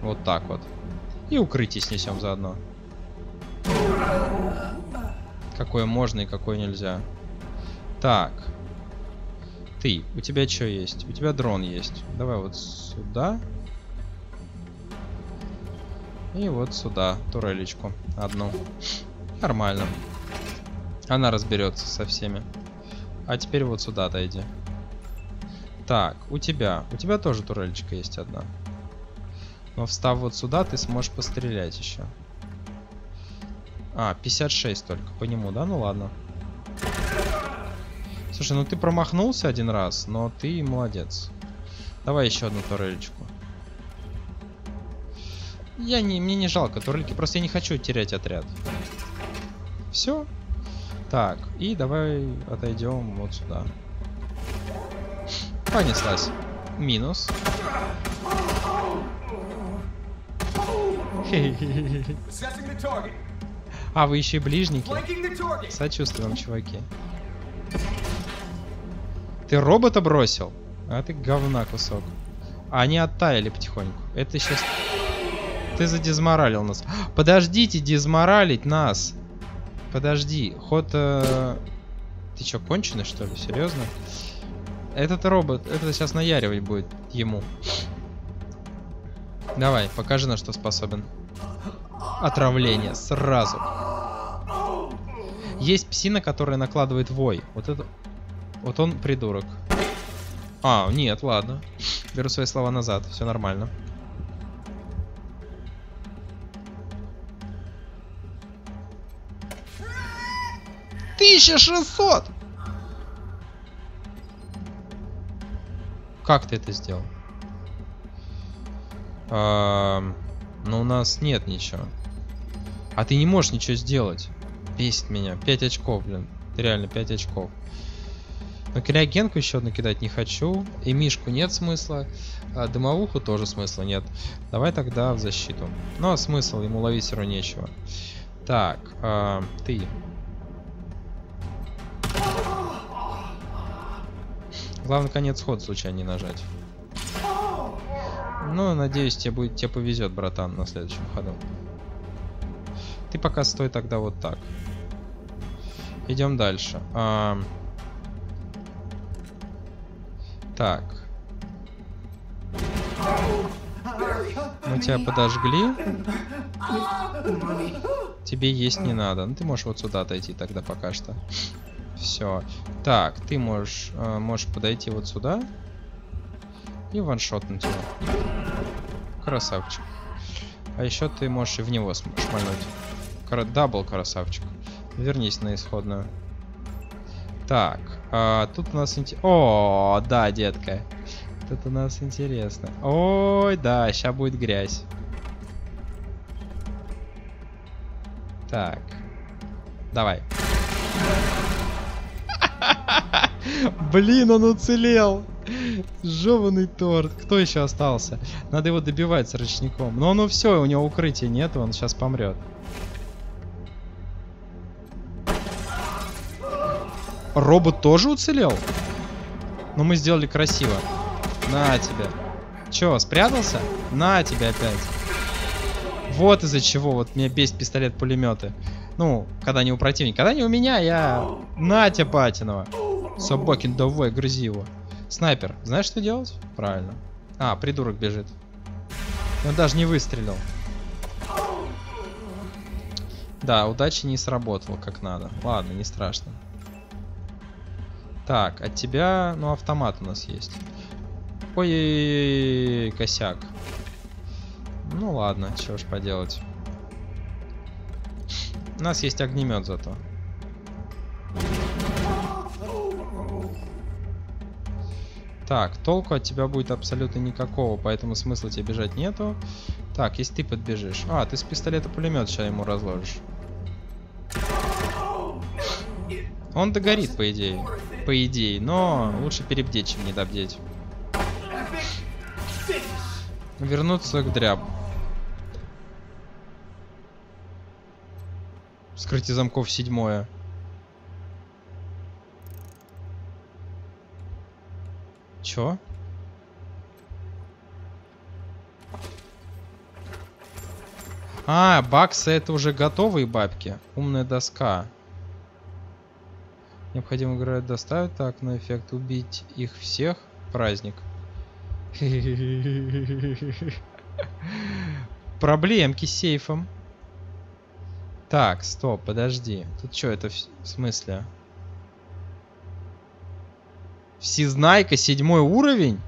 Вот так вот. И укрытие снесем заодно. Какое можно и какое нельзя. Так. Ты, у тебя что есть? У тебя дрон есть. Давай вот сюда. И вот сюда, турелечку. Одну. Нормально. Она разберется со всеми. А теперь вот сюда отойди. Так, у тебя. У тебя тоже турелечка есть одна. Но встав вот сюда, ты сможешь пострелять еще. А, 56 только по нему, да? Ну ладно. Слушай, ну ты промахнулся один раз, но ты молодец. Давай еще одну турелечку. Я не, мне не жалко турельки, просто я не хочу терять отряд. Все. Так, и давай отойдем вот сюда. Понеслась. Минус. А, вы еще и ближники. Вам, чуваки. Ты робота бросил? А ты говна кусок. А они оттаяли потихоньку. Это сейчас... Ты задизморалил нас. <gasps> Подождите, дизморалить нас. Подожди, ход... э, Ты чё, конченый, что ли? Серьезно? Этот робот, это сейчас наяривать будет ему. Давай, покажи, на что способен. Отравление, сразу. Есть псина, которая накладывает вой. Вот это... Вот он придурок. А, нет, ладно. Беру свои слова назад, все нормально. Тысяча шестьсот! Как ты это сделал? Ам, ну, у нас нет ничего. А ты не можешь ничего сделать. Бесит меня. 5 очков, блин. Реально 5 очков. Но криогенку еще накидать не хочу. И мишку нет смысла. А дымовуху тоже смысла нет. Давай тогда в защиту. Ну а смысл? Ему ловить все равно нечего. Так, а, ты. Главное, конец ход случайно не нажать. Ну, надеюсь, тебе будет тебе повезет, братан, на следующем ходу. Ты пока стой тогда вот так. Идем дальше. А... Так. Мы тебя подожгли. Тебе есть не надо. Ну, ты можешь вот сюда отойти тогда пока что. Все. Так, ты можешь, э, можешь подойти вот сюда. И ваншотнуть его. Красавчик. А еще ты можешь и в него шмальнуть. Кра- double красавчик. Вернись на исходную. Так, а, тут у нас... инте- О, да, детка. Тут у нас интересно. Ой, да, сейчас будет грязь. Так. Давай. <laughs> Блин, он уцелел. Жеванный торт. Кто еще остался? Надо его добивать с ручником. Но ну все, у него укрытия нет, он сейчас помрет. Робот тоже уцелел? Но мы сделали красиво. На тебя. Че, спрятался? На тебя опять. Вот из-за чего вот меня бесит пистолет-пулеметы. Ну, когда не у противника. Когда не у меня, я... На тебя, Патинова. Собакин, давай, грызи его. Снайпер, знаешь, что делать? Правильно. А, придурок бежит. Он даже не выстрелил. Да, удача не сработала как надо. Ладно, не страшно. Так, от тебя, ну, автомат у нас есть. Ой, косяк. Ну ладно, что ж поделать. У нас есть огнемет зато. Так, толку от тебя будет абсолютно никакого, поэтому смысла тебе бежать нету. Так, если ты подбежишь. А, ты с пистолета пулемет сейчас ему разложишь. Он догорит, по идее. По идее, но лучше перебдеть, чем недобдеть. Вернуться к дрябу. Вскрытие замков седьмое. Чё? А, баксы это уже готовые бабки. Умная доска. Необходимо играть доставить так на эффект убить их всех. Праздник. Проблемки с сейфом. Так, стоп, подожди. Тут что это в в смысле? Всезнайка, седьмой уровень?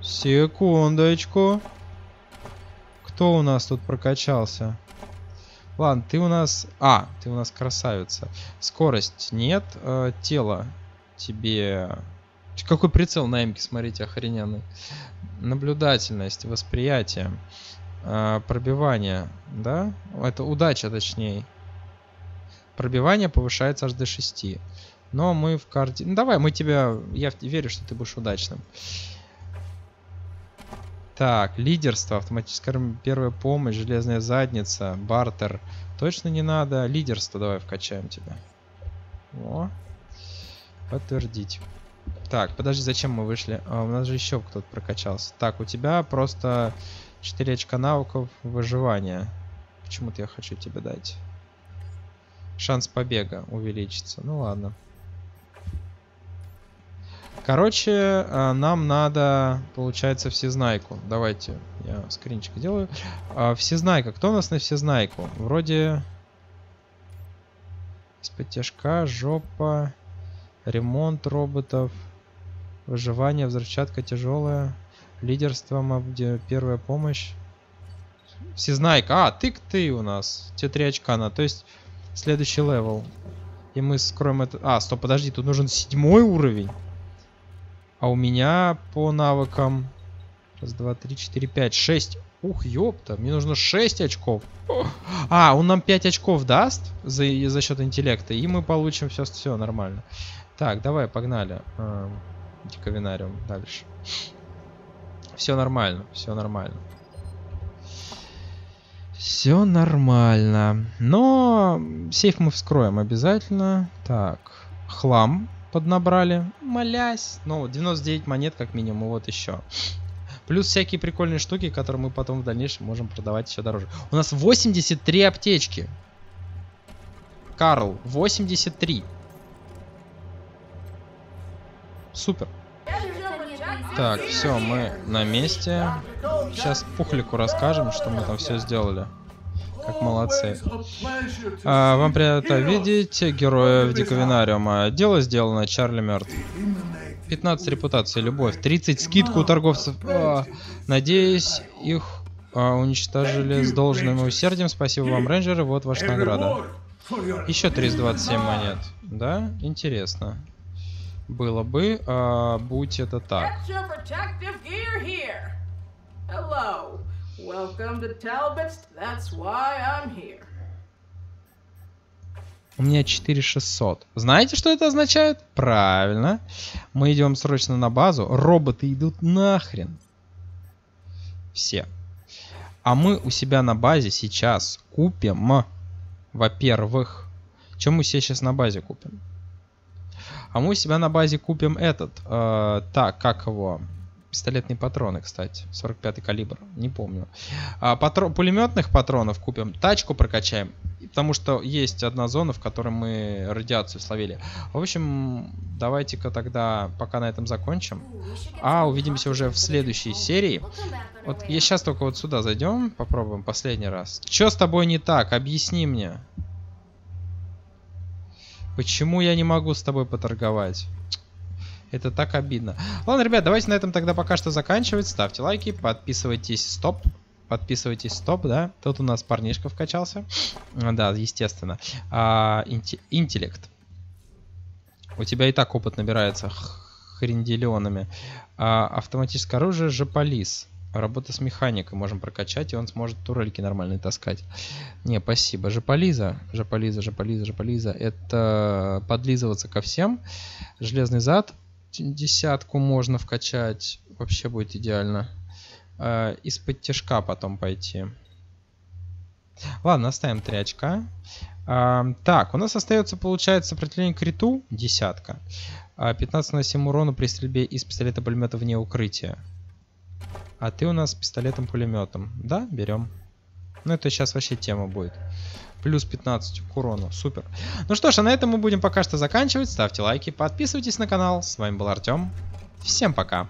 Секундочку. Кто у нас тут прокачался? Ладно, ты у нас... А, ты у нас красавица. Скорость нет. э, тело тебе... Какой прицел на эмке, смотрите, охрененный. Наблюдательность, восприятие. э, пробивание, да? Это удача, точнее. Пробивание повышается аж до 6. Но мы в карте... Ну, давай, мы тебя... Я верю, что ты будешь удачным. Так, лидерство, автоматическая первая помощь, железная задница, бартер. Точно не надо. Лидерство давай вкачаем тебя. О. Подтвердить. Так, подожди, зачем мы вышли? А, у нас же еще кто-то прокачался. Так, у тебя просто 4 очка навыков выживания. Почему-то я хочу тебе дать. Шанс побега увеличится. Ну ладно. Короче, э, нам надо, получается, всезнайку. Давайте я скринчик делаю. А, Всезнайка. Кто у нас на всезнайку? Вроде... Исподтишка, жопа, ремонт роботов. Выживание, взрывчатка тяжелая. Лидерство, моб- где первая помощь. Всезнайка. А, ты ты у нас. Те три очка на. То есть следующий level. И мы вскроем это... А, стоп, подожди, тут нужен седьмой уровень. А у меня по навыкам... Раз, два, три, четыре, пять, шесть. Ух, ёпта, мне нужно 6 очков. А, он нам 5 очков даст за, за счет интеллекта, и мы получим все, все нормально. Так, давай, погнали. Эм, Диковинариум дальше. Все нормально, все нормально. Все нормально. Но сейф мы вскроем обязательно. Так, хлам поднабрали. Молясь. Ну, 99 монет как минимум, вот еще. Плюс всякие прикольные штуки, которые мы потом в дальнейшем можем продавать еще дороже. У нас 83 аптечки. Карл, 83. Супер. Так, все, мы на месте. Сейчас Пухлику расскажем, что мы там все сделали. Как молодцы. А, вам приятно видеть героев Диковинариума. Дело сделано, Чарли мертв. 15 репутации, любовь. 30 скидку у торговцев. А, надеюсь, их а, уничтожили с должным усердием. Спасибо вам, рейнджеры. Вот ваша награда. Еще 327 монет. Да? Интересно. Было бы, а, будь это так. Hello. Welcome to Talbot's. That's why I'm here. У меня 4600. Знаете, что это означает? Правильно. Мы идем срочно на базу. Роботы идут нахрен. Все. А мы у себя на базе сейчас купим, во-первых, чем мы себе сейчас на базе купим? А мы у себя на базе купим этот, э, так, как его, пистолетные патроны, кстати, 45 калибр, не помню. А, патро- пулеметных патронов купим, тачку прокачаем, потому что есть одна зона, в которой мы радиацию словили. В общем, давайте-ка тогда пока на этом закончим. А, увидимся уже в следующей серии. Вот я сейчас только вот сюда зайдем, попробуем последний раз. Что с тобой не так? Объясни мне. Почему я не могу с тобой поторговать? Это так обидно. Ладно, ребят, давайте на этом тогда пока что заканчивать. Ставьте лайки, подписывайтесь, стоп. Подписывайтесь, стоп, да. Тут у нас парнишка вкачался. Да, естественно. А, инте- интеллект. У тебя и так опыт набирается х- хренделионами. А, автоматическое оружие Жополис. Работа с механикой можем прокачать, и он сможет турельки нормальные таскать. Не, спасибо. Жополиза, Жополиза, Жополиза, Жополиза. Это подлизываться ко всем. Железный зад. Десятку можно вкачать. Вообще будет идеально. А, Из-под тяжка потом пойти. Ладно, оставим 3 очка. А, так, у нас остается, получается, сопротивление к криту. Десятка. А, 15 на 7 урона при стрельбе из пистолета-пулемета вне укрытия. А ты у нас с пистолетом-пулеметом. Да, берем. Ну, это сейчас вообще тема будет. Плюс 15 к урону. Супер. Ну что ж, а на этом мы будем пока что заканчивать. Ставьте лайки, подписывайтесь на канал. С вами был Артем. Всем пока.